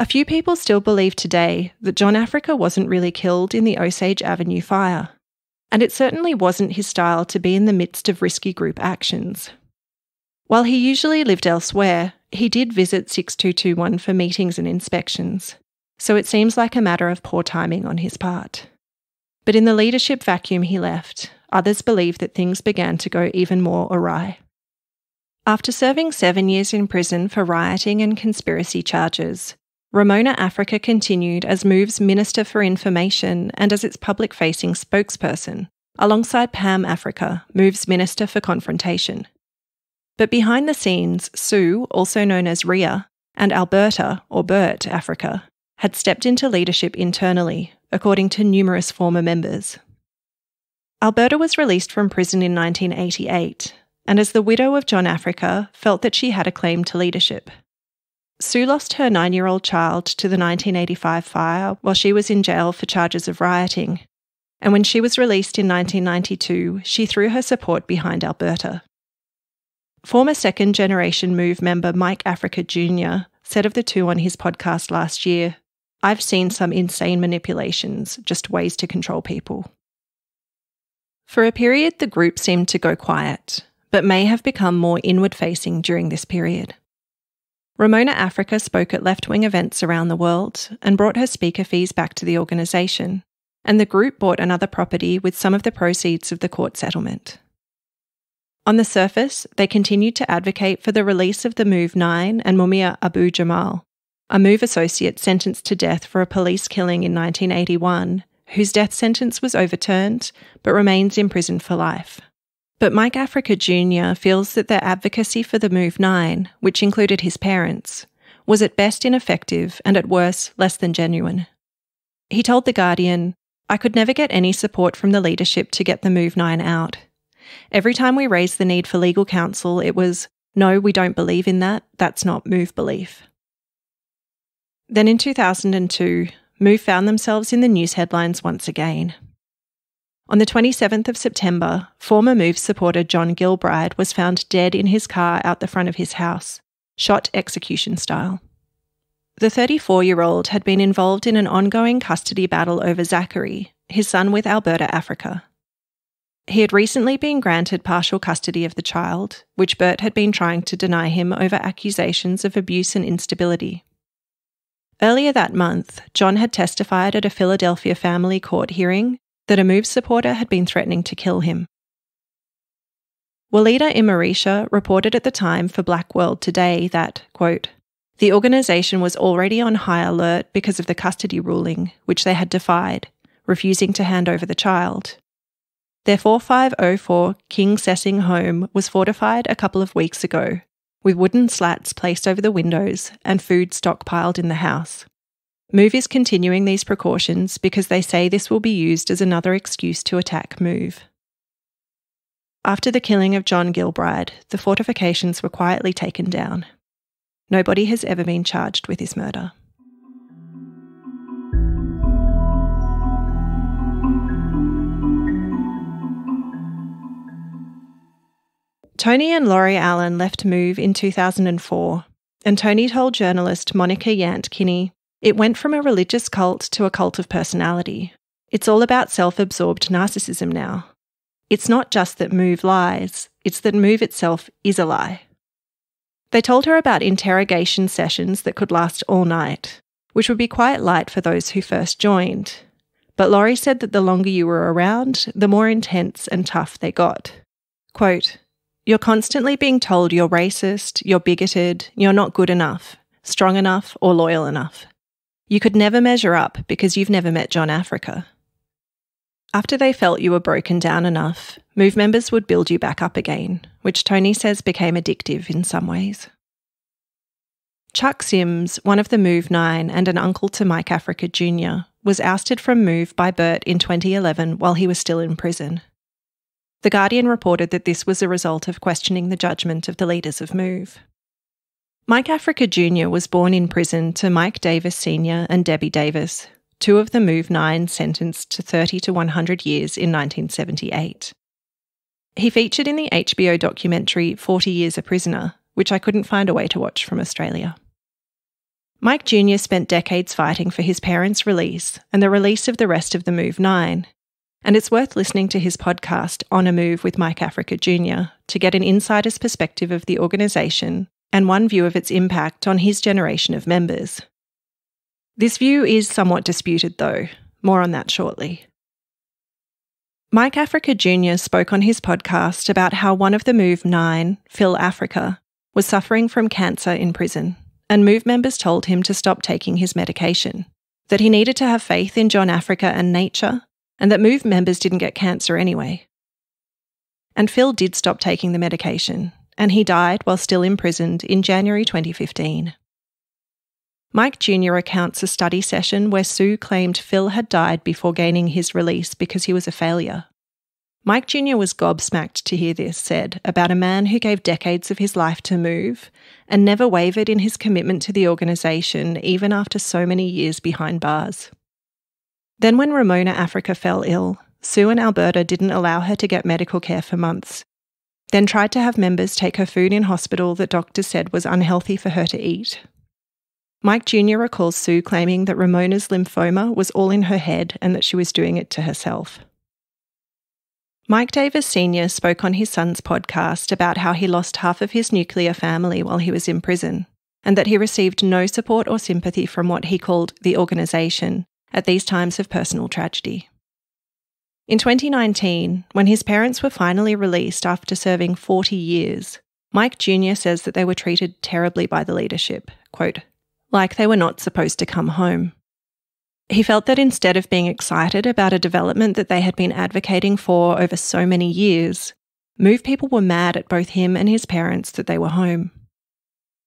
A few people still believe today that John Africa wasn't really killed in the Osage Avenue fire, and it certainly wasn't his style to be in the midst of risky group actions. While he usually lived elsewhere, he did visit 6221 for meetings and inspections, so it seems like a matter of poor timing on his part. But in the leadership vacuum he left, others believe that things began to go even more awry. After serving seven years in prison for rioting and conspiracy charges, Ramona Africa continued as MOVE's Minister for Information and as its public facing spokesperson, alongside Pam Africa, MOVE's Minister for Confrontation. But behind the scenes, Sue, also known as Ria, and Alberta, or Bert Africa, had stepped into leadership internally, according to numerous former members. Alberta was released from prison in 1988 and as the widow of John Africa, felt that she had a claim to leadership. Sue lost her nine year old child to the 1985 fire while she was in jail for charges of rioting, and when she was released in 1992, she threw her support behind Alberta. Former second generation Move member Mike Africa Jr. said of the two on his podcast last year I've seen some insane manipulations, just ways to control people. For a period, the group seemed to go quiet, but may have become more inward facing during this period. Ramona Africa spoke at left wing events around the world and brought her speaker fees back to the organisation, and the group bought another property with some of the proceeds of the court settlement. On the surface, they continued to advocate for the release of the Move 9 and Mumia Abu Jamal, a Move associate sentenced to death for a police killing in 1981, whose death sentence was overturned but remains in prison for life. But Mike Africa Jr. feels that their advocacy for the Move 9, which included his parents, was at best ineffective and at worst less than genuine. He told The Guardian, I could never get any support from the leadership to get the Move 9 out. Every time we raised the need for legal counsel, it was, no, we don't believe in that, that's not Move belief. Then in 2002, Move found themselves in the news headlines once again. On the 27th of September, former Move supporter John Gilbride was found dead in his car out the front of his house, shot execution style. The 34 year old had been involved in an ongoing custody battle over Zachary, his son with Alberta Africa. He had recently been granted partial custody of the child, which Bert had been trying to deny him over accusations of abuse and instability. Earlier that month, John had testified at a Philadelphia family court hearing that a Move supporter had been threatening to kill him. Walida Imarisha reported at the time for Black World Today that, quote, the organisation was already on high alert because of the custody ruling, which they had defied, refusing to hand over the child. Their 4504 Kingsessing home was fortified a couple of weeks ago, with wooden slats placed over the windows and food stockpiled in the house. Move is continuing these precautions because they say this will be used as another excuse to attack Move. After the killing of John Gilbride, the fortifications were quietly taken down. Nobody has ever been charged with his murder. Tony and Laurie Allen left Move in 2004, and Tony told journalist Monica Yant Kinney it went from a religious cult to a cult of personality. It's all about self absorbed narcissism now. It's not just that Move lies, it's that Move itself is a lie. They told her about interrogation sessions that could last all night, which would be quite light for those who first joined. But Laurie said that the longer you were around, the more intense and tough they got. Quote, You're constantly being told you're racist, you're bigoted, you're not good enough, strong enough, or loyal enough. You could never measure up because you've never met John Africa. After they felt you were broken down enough, Move members would build you back up again, which Tony says became addictive in some ways. Chuck Sims, one of the Move Nine and an uncle to Mike Africa Jr., was ousted from Move by Bert in 2011 while he was still in prison. The Guardian reported that this was a result of questioning the judgment of the leaders of Move. Mike Africa Jr. was born in prison to Mike Davis Sr. and Debbie Davis, two of the Move Nine sentenced to 30 to 100 years in 1978. He featured in the HBO documentary 40 Years a Prisoner, which I couldn't find a way to watch from Australia. Mike Jr. spent decades fighting for his parents' release and the release of the rest of the Move Nine, and it's worth listening to his podcast On a Move with Mike Africa Jr. to get an insider's perspective of the organisation and one view of its impact on his generation of members. This view is somewhat disputed, though. More on that shortly. Mike Africa Jr. spoke on his podcast about how one of the Move Nine, Phil Africa, was suffering from cancer in prison, and Move members told him to stop taking his medication, that he needed to have faith in John Africa and nature, and that Move members didn't get cancer anyway. And Phil did stop taking the medication, and he died while still imprisoned in January 2015. Mike Jr. recounts a study session where Sue claimed Phil had died before gaining his release because he was a failure. Mike Jr. was gobsmacked to hear this said about a man who gave decades of his life to move and never wavered in his commitment to the organisation even after so many years behind bars. Then, when Ramona Africa fell ill, Sue and Alberta didn't allow her to get medical care for months, then tried to have members take her food in hospital that doctors said was unhealthy for her to eat. Mike Jr. recalls Sue claiming that Ramona's lymphoma was all in her head and that she was doing it to herself. Mike Davis Sr. spoke on his son's podcast about how he lost half of his nuclear family while he was in prison, and that he received no support or sympathy from what he called the organisation at these times of personal tragedy. In 2019, when his parents were finally released after serving 40 years, Mike Jr. says that they were treated terribly by the leadership. Quote, like they were not supposed to come home. He felt that instead of being excited about a development that they had been advocating for over so many years, Move people were mad at both him and his parents that they were home.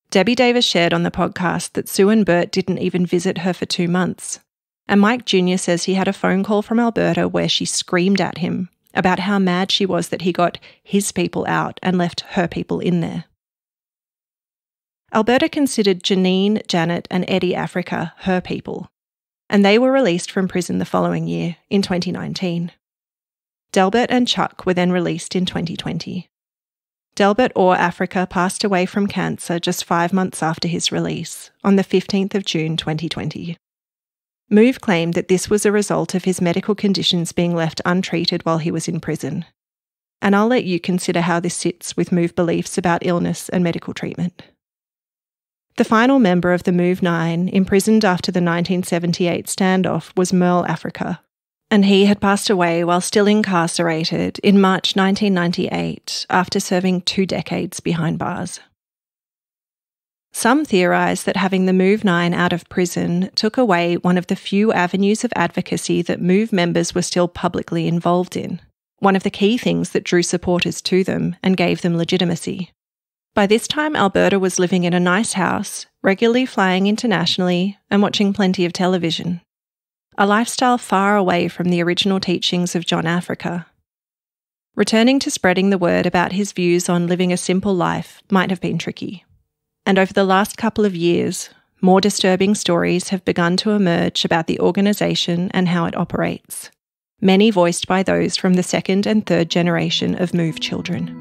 Debbie Davis shared on the podcast that Sue and Bert didn't even visit her for two months. And Mike Jr. says he had a phone call from Alberta where she screamed at him about how mad she was that he got his people out and left her people in there. Alberta considered Janine, Janet, and Eddie Africa her people, and they were released from prison the following year, in 2019. Delbert and Chuck were then released in 2020. Delbert Orr Africa passed away from cancer just five months after his release, on the 15th of June 2020. Move claimed that this was a result of his medical conditions being left untreated while he was in prison. And I'll let you consider how this sits with Move beliefs about illness and medical treatment. The final member of the Move Nine, imprisoned after the 1978 standoff, was Merle Africa, and he had passed away while still incarcerated in March 1998 after serving two decades behind bars. Some theorise that having the Move 9 out of prison took away one of the few avenues of advocacy that Move members were still publicly involved in, one of the key things that drew supporters to them and gave them legitimacy. By this time, Alberta was living in a nice house, regularly flying internationally and watching plenty of television. A lifestyle far away from the original teachings of John Africa. Returning to spreading the word about his views on living a simple life might have been tricky. And over the last couple of years, more disturbing stories have begun to emerge about the organisation and how it operates, many voiced by those from the second and third generation of Move children.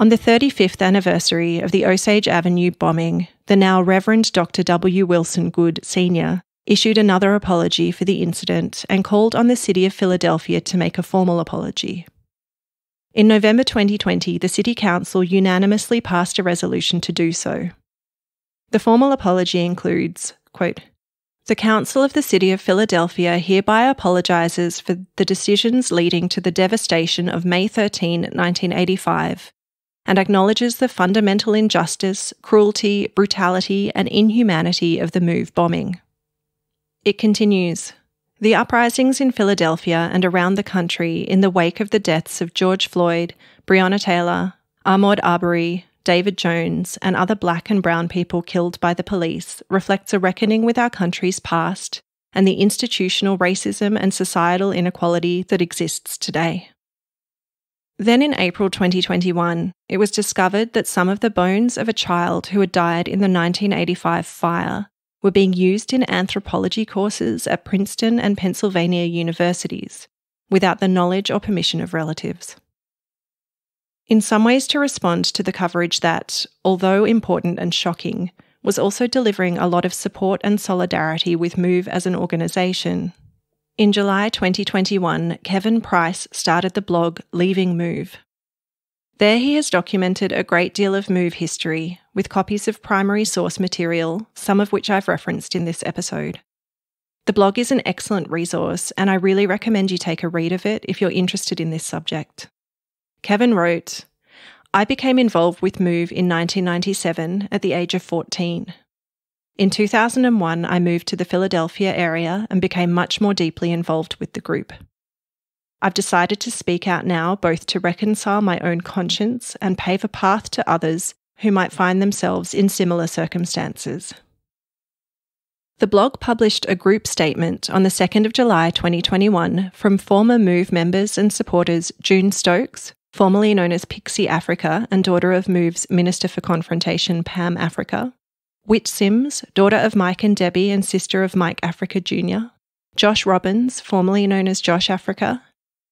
On the 35th anniversary of the Osage Avenue bombing, the now Reverend Dr. W. Wilson Goode, Sr. issued another apology for the incident and called on the City of Philadelphia to make a formal apology. In November 2020, the City Council unanimously passed a resolution to do so. The formal apology includes, quote, the Council of the City of Philadelphia hereby apologises for the decisions leading to the devastation of May 13, 1985, and acknowledges the fundamental injustice, cruelty, brutality, and inhumanity of the MOVE bombing. It continues The uprisings in Philadelphia and around the country in the wake of the deaths of George Floyd, Breonna Taylor, Ahmaud Arbery, David Jones, and other black and brown people killed by the police reflects a reckoning with our country's past and the institutional racism and societal inequality that exists today. Then in April 2021, it was discovered that some of the bones of a child who had died in the 1985 fire were being used in anthropology courses at Princeton and Pennsylvania universities without the knowledge or permission of relatives. In some ways, to respond to the coverage that, although important and shocking, was also delivering a lot of support and solidarity with MOVE as an organisation, in July 2021, Kevin Price started the blog Leaving Move. There he has documented a great deal of Move history, with copies of primary source material, some of which I've referenced in this episode. The blog is an excellent resource, and I really recommend you take a read of it if you're interested in this subject. Kevin wrote, I became involved with Move in 1997 at the age of 14. In 2001, I moved to the Philadelphia area and became much more deeply involved with the group. I've decided to speak out now both to reconcile my own conscience and pave a path to others who might find themselves in similar circumstances. The blog published a group statement on the 2nd of July 2021 from former Move members and supporters June Stokes, formerly known as Pixie Africa and daughter of Move's Minister for Confrontation Pam Africa, Whit Sims, daughter of Mike and Debbie and sister of Mike Africa Jr., Josh Robbins, formerly known as Josh Africa,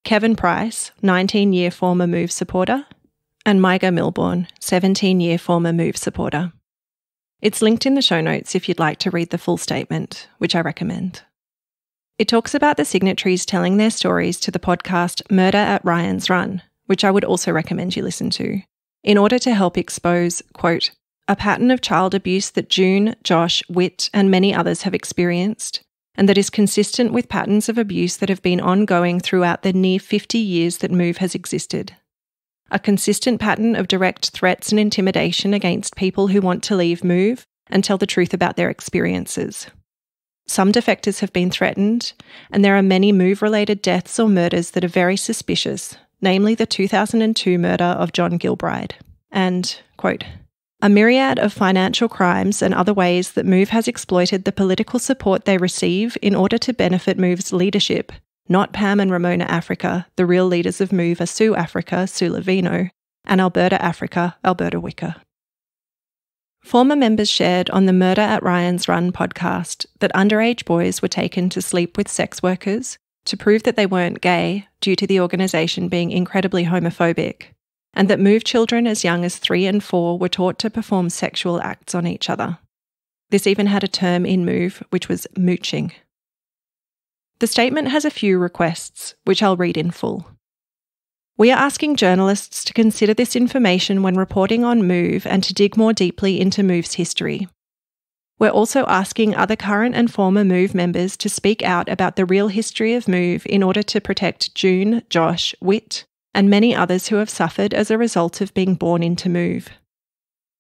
Kevin Price, 19 year former Move supporter, and Micah Milbourne, 17 year former Move supporter. It's linked in the show notes if you'd like to read the full statement, which I recommend. It talks about the signatories telling their stories to the podcast Murder at Ryan's Run, which I would also recommend you listen to, in order to help expose, quote, a pattern of child abuse that June, Josh, Whit, and many others have experienced, and that is consistent with patterns of abuse that have been ongoing throughout the near 50 years that MOVE has existed. A consistent pattern of direct threats and intimidation against people who want to leave MOVE and tell the truth about their experiences. Some defectors have been threatened, and there are many MOVE related deaths or murders that are very suspicious, namely the 2002 murder of John Gilbride. And, quote, a myriad of financial crimes and other ways that Move has exploited the political support they receive in order to benefit Move's leadership. Not Pam and Ramona Africa, the real leaders of Move are Sue Africa, Sue Levino, and Alberta Africa, Alberta Wicker. Former members shared on the Murder at Ryan's Run podcast that underage boys were taken to sleep with sex workers to prove that they weren't gay due to the organisation being incredibly homophobic and that move children as young as three and four were taught to perform sexual acts on each other. This even had a term in Move, which was mooching. The statement has a few requests, which I'll read in full. We are asking journalists to consider this information when reporting on Move and to dig more deeply into Move's history. We're also asking other current and former Move members to speak out about the real history of Move in order to protect June, Josh, Whit, and many others who have suffered as a result of being born into Move.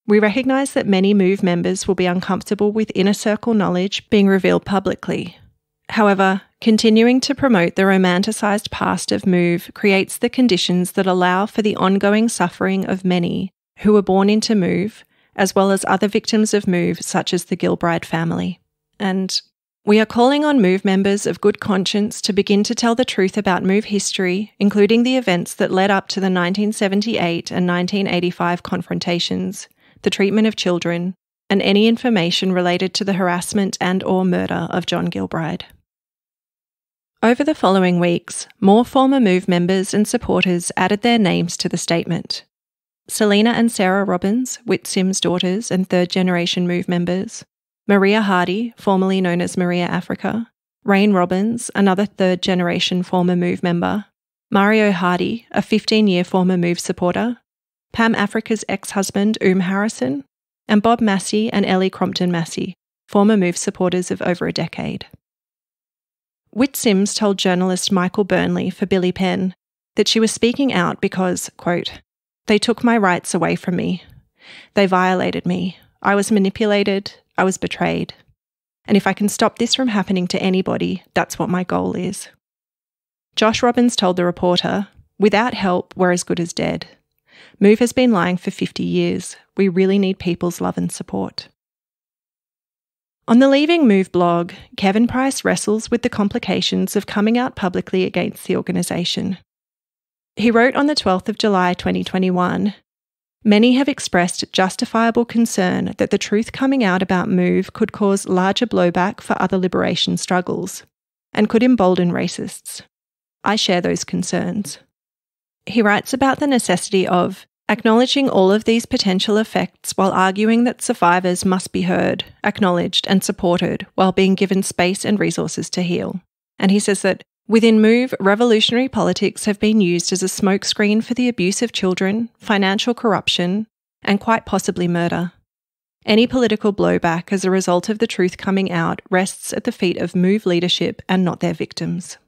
We recognise that many Move members will be uncomfortable with inner circle knowledge being revealed publicly. However, continuing to promote the romanticised past of Move creates the conditions that allow for the ongoing suffering of many who were born into Move, as well as other victims of Move, such as the Gilbride family. And we are calling on Move members of good conscience to begin to tell the truth about Move history, including the events that led up to the 1978 and 1985 confrontations, the treatment of children, and any information related to the harassment and or murder of John Gilbride. Over the following weeks, more former Move members and supporters added their names to the statement. Selena and Sarah Robbins, Whit Sims' daughters and third generation Move members, Maria Hardy, formerly known as Maria Africa, Rain Robbins, another third generation former Move member, Mario Hardy, a 15 year former Move supporter, Pam Africa's ex husband, Oom Harrison, and Bob Massey and Ellie Crompton Massey, former Move supporters of over a decade. Whit Sims told journalist Michael Burnley for Billy Penn that she was speaking out because, quote, they took my rights away from me. They violated me. I was manipulated. I was betrayed. And if I can stop this from happening to anybody, that's what my goal is. Josh Robbins told the reporter, Without help, we're as good as dead. Move has been lying for 50 years. We really need people's love and support. On the Leaving Move blog, Kevin Price wrestles with the complications of coming out publicly against the organisation. He wrote on the 12th of July 2021 Many have expressed justifiable concern that the truth coming out about MOVE could cause larger blowback for other liberation struggles and could embolden racists. I share those concerns. He writes about the necessity of acknowledging all of these potential effects while arguing that survivors must be heard, acknowledged, and supported while being given space and resources to heal. And he says that Within MOVE, revolutionary politics have been used as a smokescreen for the abuse of children, financial corruption, and quite possibly murder. Any political blowback as a result of the truth coming out rests at the feet of MOVE leadership and not their victims.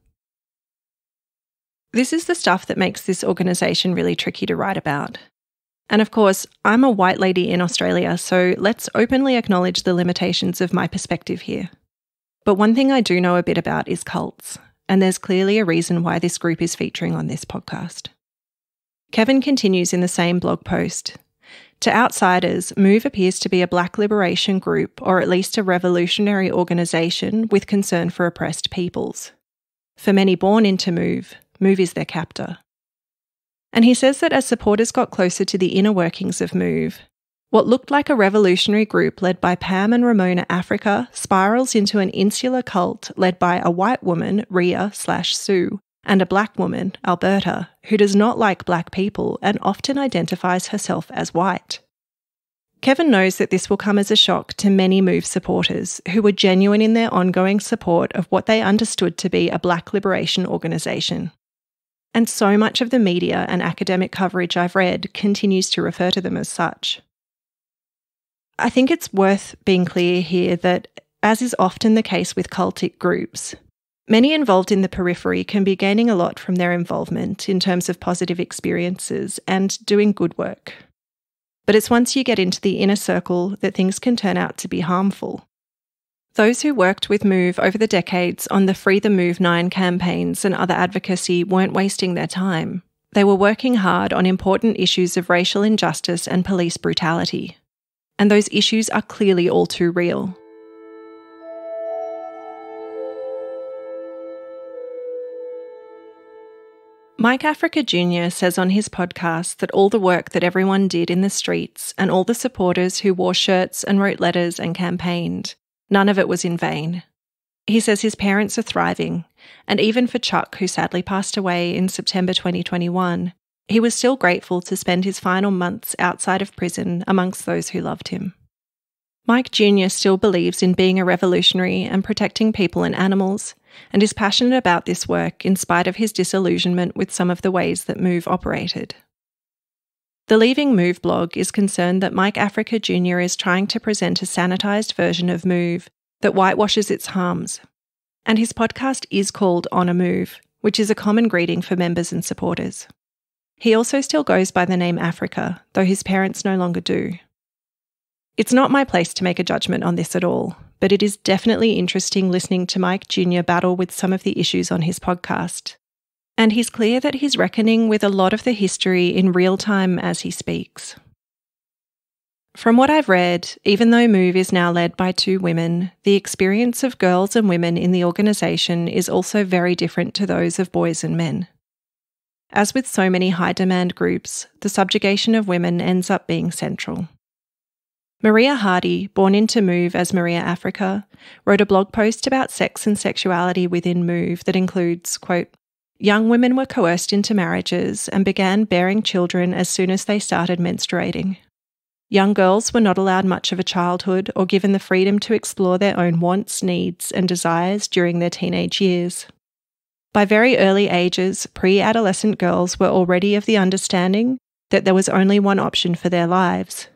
This is the stuff that makes this organisation really tricky to write about. And of course, I'm a white lady in Australia, so let's openly acknowledge the limitations of my perspective here. But one thing I do know a bit about is cults, and there's clearly a reason why this group is featuring on this podcast. Kevin continues in the same blog post. To outsiders, MOVE appears to be a black liberation group or at least a revolutionary organisation with concern for oppressed peoples. For many born into MOVE, MOVE is their captor. And he says that as supporters got closer to the inner workings of MOVE, what looked like a revolutionary group led by Pam and Ramona Africa spirals into an insular cult led by a white woman, Ria slash Sue, and a black woman, Alberta, who does not like black people and often identifies herself as white. Kevin knows that this will come as a shock to many Move supporters who were genuine in their ongoing support of what they understood to be a black liberation organisation. And so much of the media and academic coverage I've read continues to refer to them as such. I think it's worth being clear here that, as is often the case with cultic groups, many involved in the periphery can be gaining a lot from their involvement in terms of positive experiences and doing good work. But it's once you get into the inner circle that things can turn out to be harmful. Those who worked with Move over the decades on the Free the Move 9 campaigns and other advocacy weren't wasting their time. They were working hard on important issues of racial injustice and police brutality and those issues are clearly all too real. Mike Africa Jr. says on his podcast that all the work that everyone did in the streets and all the supporters who wore shirts and wrote letters and campaigned, none of it was in vain. He says his parents are thriving, and even for Chuck, who sadly passed away in September 2021, he was still grateful to spend his final months outside of prison amongst those who loved him. Mike Jr. still believes in being a revolutionary and protecting people and animals, and is passionate about this work in spite of his disillusionment with some of the ways that Move operated. The Leaving Move blog is concerned that Mike Africa Jr. is trying to present a sanitised version of Move that whitewashes its harms. And his podcast is called On a Move, which is a common greeting for members and supporters. He also still goes by the name Africa, though his parents no longer do. It's not my place to make a judgment on this at all, but it is definitely interesting listening to Mike Jr. battle with some of the issues on his podcast. And he's clear that he's reckoning with a lot of the history in real time as he speaks. From what I've read, even though Move is now led by two women, the experience of girls and women in the organisation is also very different to those of boys and men. As with so many high demand groups, the subjugation of women ends up being central. Maria Hardy, born into Move as Maria Africa, wrote a blog post about sex and sexuality within Move that includes, quote, Young women were coerced into marriages and began bearing children as soon as they started menstruating. Young girls were not allowed much of a childhood or given the freedom to explore their own wants, needs, and desires during their teenage years. By very early ages, pre adolescent girls were already of the understanding that there was only one option for their lives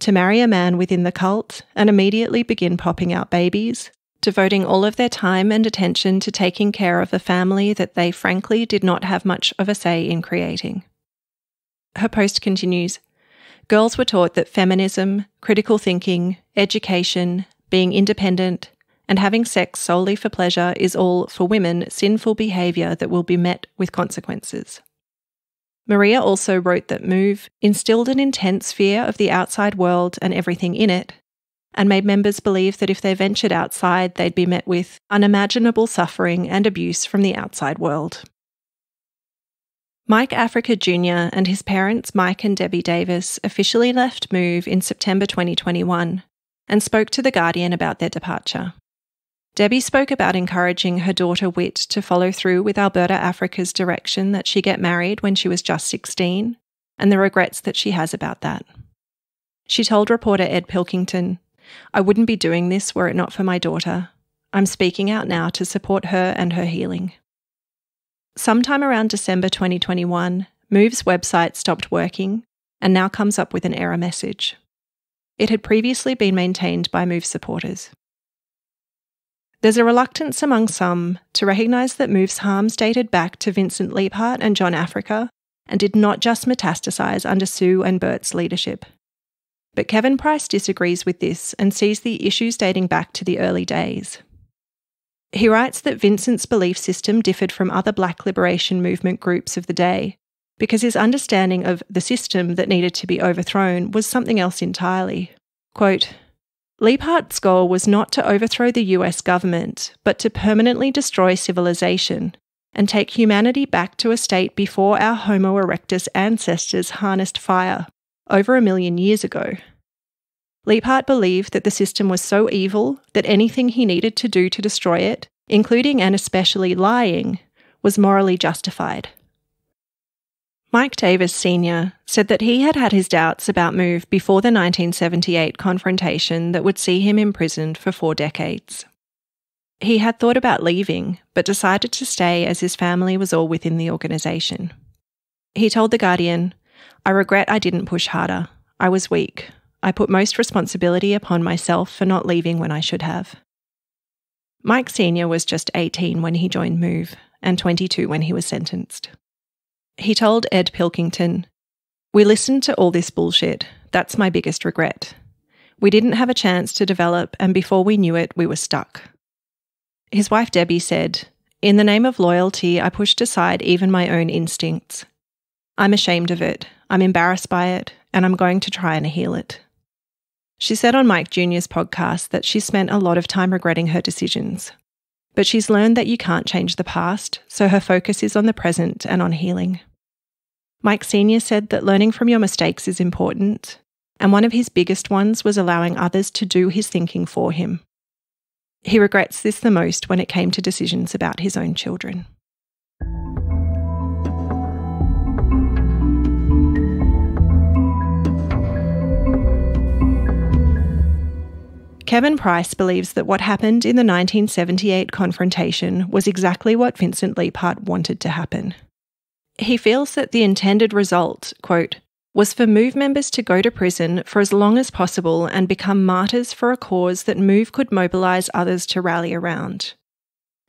to marry a man within the cult and immediately begin popping out babies, devoting all of their time and attention to taking care of a family that they frankly did not have much of a say in creating. Her post continues Girls were taught that feminism, critical thinking, education, being independent, and having sex solely for pleasure is all, for women, sinful behaviour that will be met with consequences. Maria also wrote that Move instilled an intense fear of the outside world and everything in it, and made members believe that if they ventured outside, they'd be met with unimaginable suffering and abuse from the outside world. Mike Africa Jr. and his parents, Mike and Debbie Davis, officially left Move in September 2021 and spoke to The Guardian about their departure. Debbie spoke about encouraging her daughter Whit to follow through with Alberta Africa's direction that she get married when she was just 16 and the regrets that she has about that. She told reporter Ed Pilkington, I wouldn't be doing this were it not for my daughter. I'm speaking out now to support her and her healing. Sometime around December 2021, Move's website stopped working and now comes up with an error message. It had previously been maintained by Move supporters. There's a reluctance among some to recognise that Move's harms dated back to Vincent Leaphart and John Africa and did not just metastasise under Sue and Bert's leadership. But Kevin Price disagrees with this and sees the issues dating back to the early days. He writes that Vincent's belief system differed from other black liberation movement groups of the day because his understanding of the system that needed to be overthrown was something else entirely. Quote, Leaphart's goal was not to overthrow the US government, but to permanently destroy civilization and take humanity back to a state before our Homo erectus ancestors harnessed fire, over a million years ago. Leaphart believed that the system was so evil that anything he needed to do to destroy it, including and especially lying, was morally justified. Mike Davis Sr. said that he had had his doubts about Move before the 1978 confrontation that would see him imprisoned for four decades. He had thought about leaving, but decided to stay as his family was all within the organisation. He told The Guardian, I regret I didn't push harder. I was weak. I put most responsibility upon myself for not leaving when I should have. Mike Sr. was just 18 when he joined Move and 22 when he was sentenced. He told Ed Pilkington, We listened to all this bullshit. That's my biggest regret. We didn't have a chance to develop, and before we knew it, we were stuck. His wife Debbie said, In the name of loyalty, I pushed aside even my own instincts. I'm ashamed of it, I'm embarrassed by it, and I'm going to try and heal it. She said on Mike Jr.'s podcast that she spent a lot of time regretting her decisions. But she's learned that you can't change the past, so her focus is on the present and on healing. Mike Sr. said that learning from your mistakes is important, and one of his biggest ones was allowing others to do his thinking for him. He regrets this the most when it came to decisions about his own children. Kevin Price believes that what happened in the 1978 confrontation was exactly what Vincent Leaphart wanted to happen. He feels that the intended result, quote, was for MOVE members to go to prison for as long as possible and become martyrs for a cause that MOVE could mobilise others to rally around.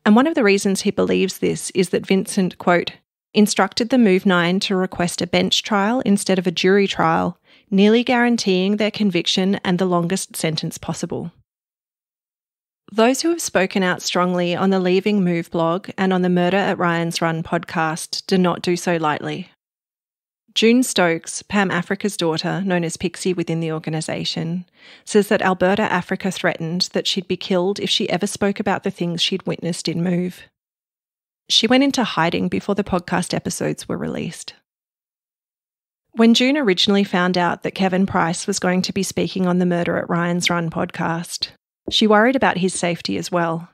And one of the reasons he believes this is that Vincent, quote, instructed the MOVE 9 to request a bench trial instead of a jury trial nearly guaranteeing their conviction and the longest sentence possible. Those who have spoken out strongly on the Leaving Move blog and on the Murder at Ryan's Run podcast do not do so lightly. June Stokes, Pam Africa's daughter, known as Pixie within the organisation, says that Alberta Africa threatened that she'd be killed if she ever spoke about the things she'd witnessed in Move. She went into hiding before the podcast episodes were released. When June originally found out that Kevin Price was going to be speaking on the Murder at Ryan's Run podcast, she worried about his safety as well.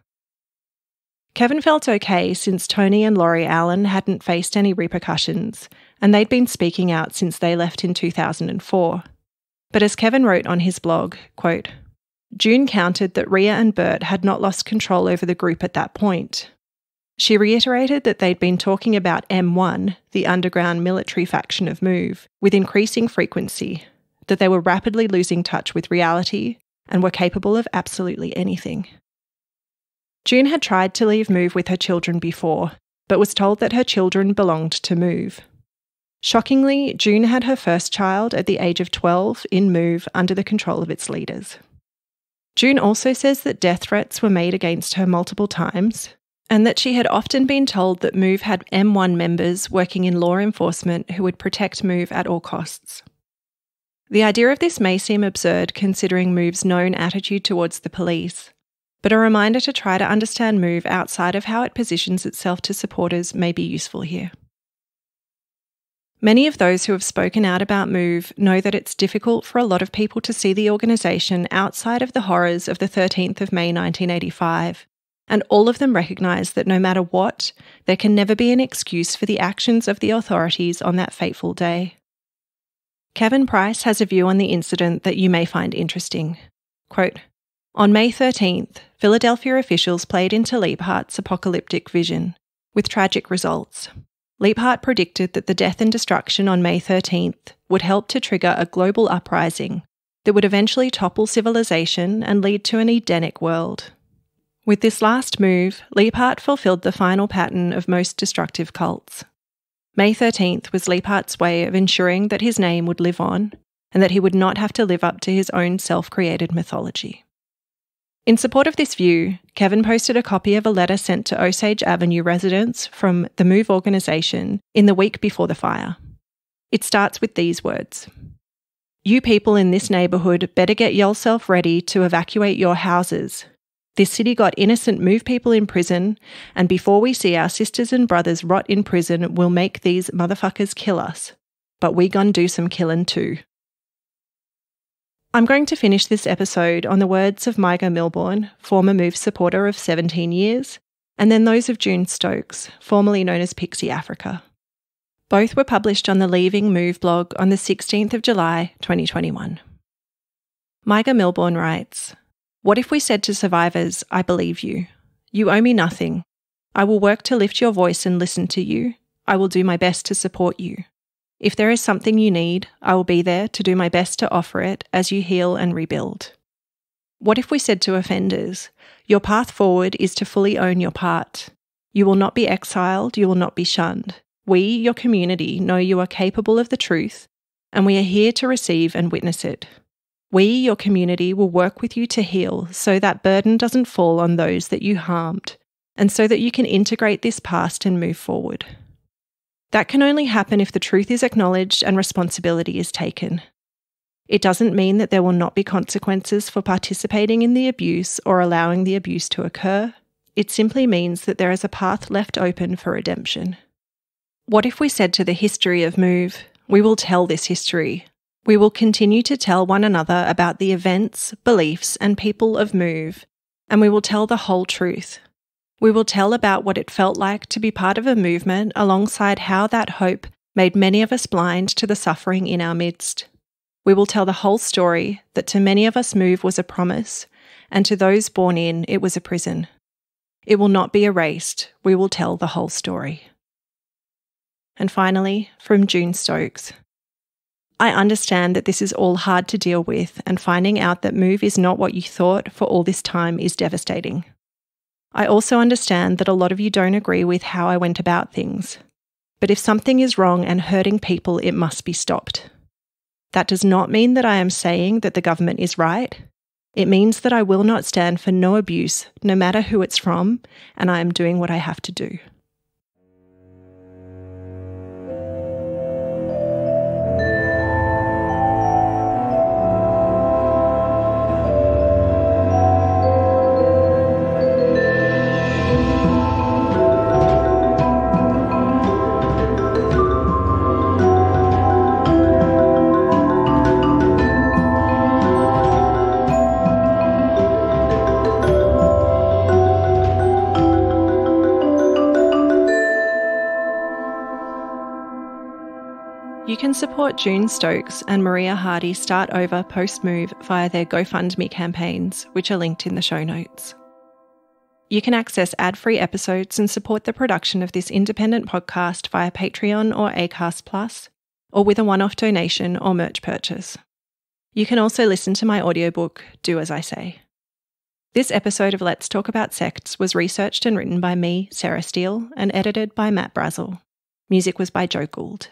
Kevin felt okay since Tony and Laurie Allen hadn't faced any repercussions and they'd been speaking out since they left in 2004. But as Kevin wrote on his blog, quote, June counted that Ria and Bert had not lost control over the group at that point. She reiterated that they'd been talking about M1, the underground military faction of Move, with increasing frequency, that they were rapidly losing touch with reality and were capable of absolutely anything. June had tried to leave Move with her children before, but was told that her children belonged to Move. Shockingly, June had her first child at the age of 12 in Move under the control of its leaders. June also says that death threats were made against her multiple times, and that she had often been told that Move had M1 members working in law enforcement who would protect Move at all costs. The idea of this may seem absurd considering Move's known attitude towards the police, but a reminder to try to understand Move outside of how it positions itself to supporters may be useful here. Many of those who have spoken out about Move know that it's difficult for a lot of people to see the organisation outside of the horrors of the 13th of May 1985, and all of them recognise that no matter what, there can never be an excuse for the actions of the authorities on that fateful day. Kevin Price has a view on the incident that you may find interesting. Quote, on May 13th, Philadelphia officials played into Leaphart's apocalyptic vision, with tragic results. Leaphart predicted that the death and destruction on May 13th would help to trigger a global uprising that would eventually topple civilization and lead to an Edenic world. With this last move, Leaphart fulfilled the final pattern of most destructive cults. May 13th was Leaphart's way of ensuring that his name would live on and that he would not have to live up to his own self created mythology. In support of this view, Kevin posted a copy of a letter sent to Osage Avenue residents from the Move organisation in the week before the fire. It starts with these words You people in this neighbourhood better get yourself ready to evacuate your houses. This city got innocent Move people in prison, and before we see our sisters and brothers rot in prison, we'll make these motherfuckers kill us. But we gon' do some killin' too. I'm going to finish this episode on the words of Maiga Milbourne, former Move supporter of 17 years, and then those of June Stokes, formerly known as Pixie Africa. Both were published on the Leaving Move blog on the 16th of July 2021. Maiga Milbourne writes What if we said to survivors, I believe you? You owe me nothing. I will work to lift your voice and listen to you. I will do my best to support you. If there is something you need, I will be there to do my best to offer it as you heal and rebuild. What if we said to offenders, Your path forward is to fully own your part? You will not be exiled, you will not be shunned. We, your community, know you are capable of the truth, and we are here to receive and witness it. We, your community, will work with you to heal so that burden doesn't fall on those that you harmed, and so that you can integrate this past and move forward. That can only happen if the truth is acknowledged and responsibility is taken. It doesn't mean that there will not be consequences for participating in the abuse or allowing the abuse to occur. It simply means that there is a path left open for redemption. What if we said to the history of Move, we will tell this history? We will continue to tell one another about the events, beliefs, and people of Move, and we will tell the whole truth, we will tell about what it felt like to be part of a movement alongside how that hope made many of us blind to the suffering in our midst. We will tell the whole story that to many of us, move was a promise, and to those born in, it was a prison. It will not be erased. We will tell the whole story. And finally, from June Stokes. I understand that this is all hard to deal with, and finding out that move is not what you thought for all this time is devastating. I also understand that a lot of you don't agree with how I went about things. But if something is wrong and hurting people, it must be stopped. That does not mean that I am saying that the government is right. It means that I will not stand for no abuse, no matter who it's from, and I am doing what I have to do. Support June Stokes and Maria Hardy Start Over Post Move via their GoFundMe campaigns, which are linked in the show notes. You can access ad free episodes and support the production of this independent podcast via Patreon or Acast Plus, or with a one off donation or merch purchase. You can also listen to my audiobook, Do As I Say. This episode of Let's Talk About Sects was researched and written by me, Sarah Steel, and edited by Matt Brazel. Music was by Joe Gould.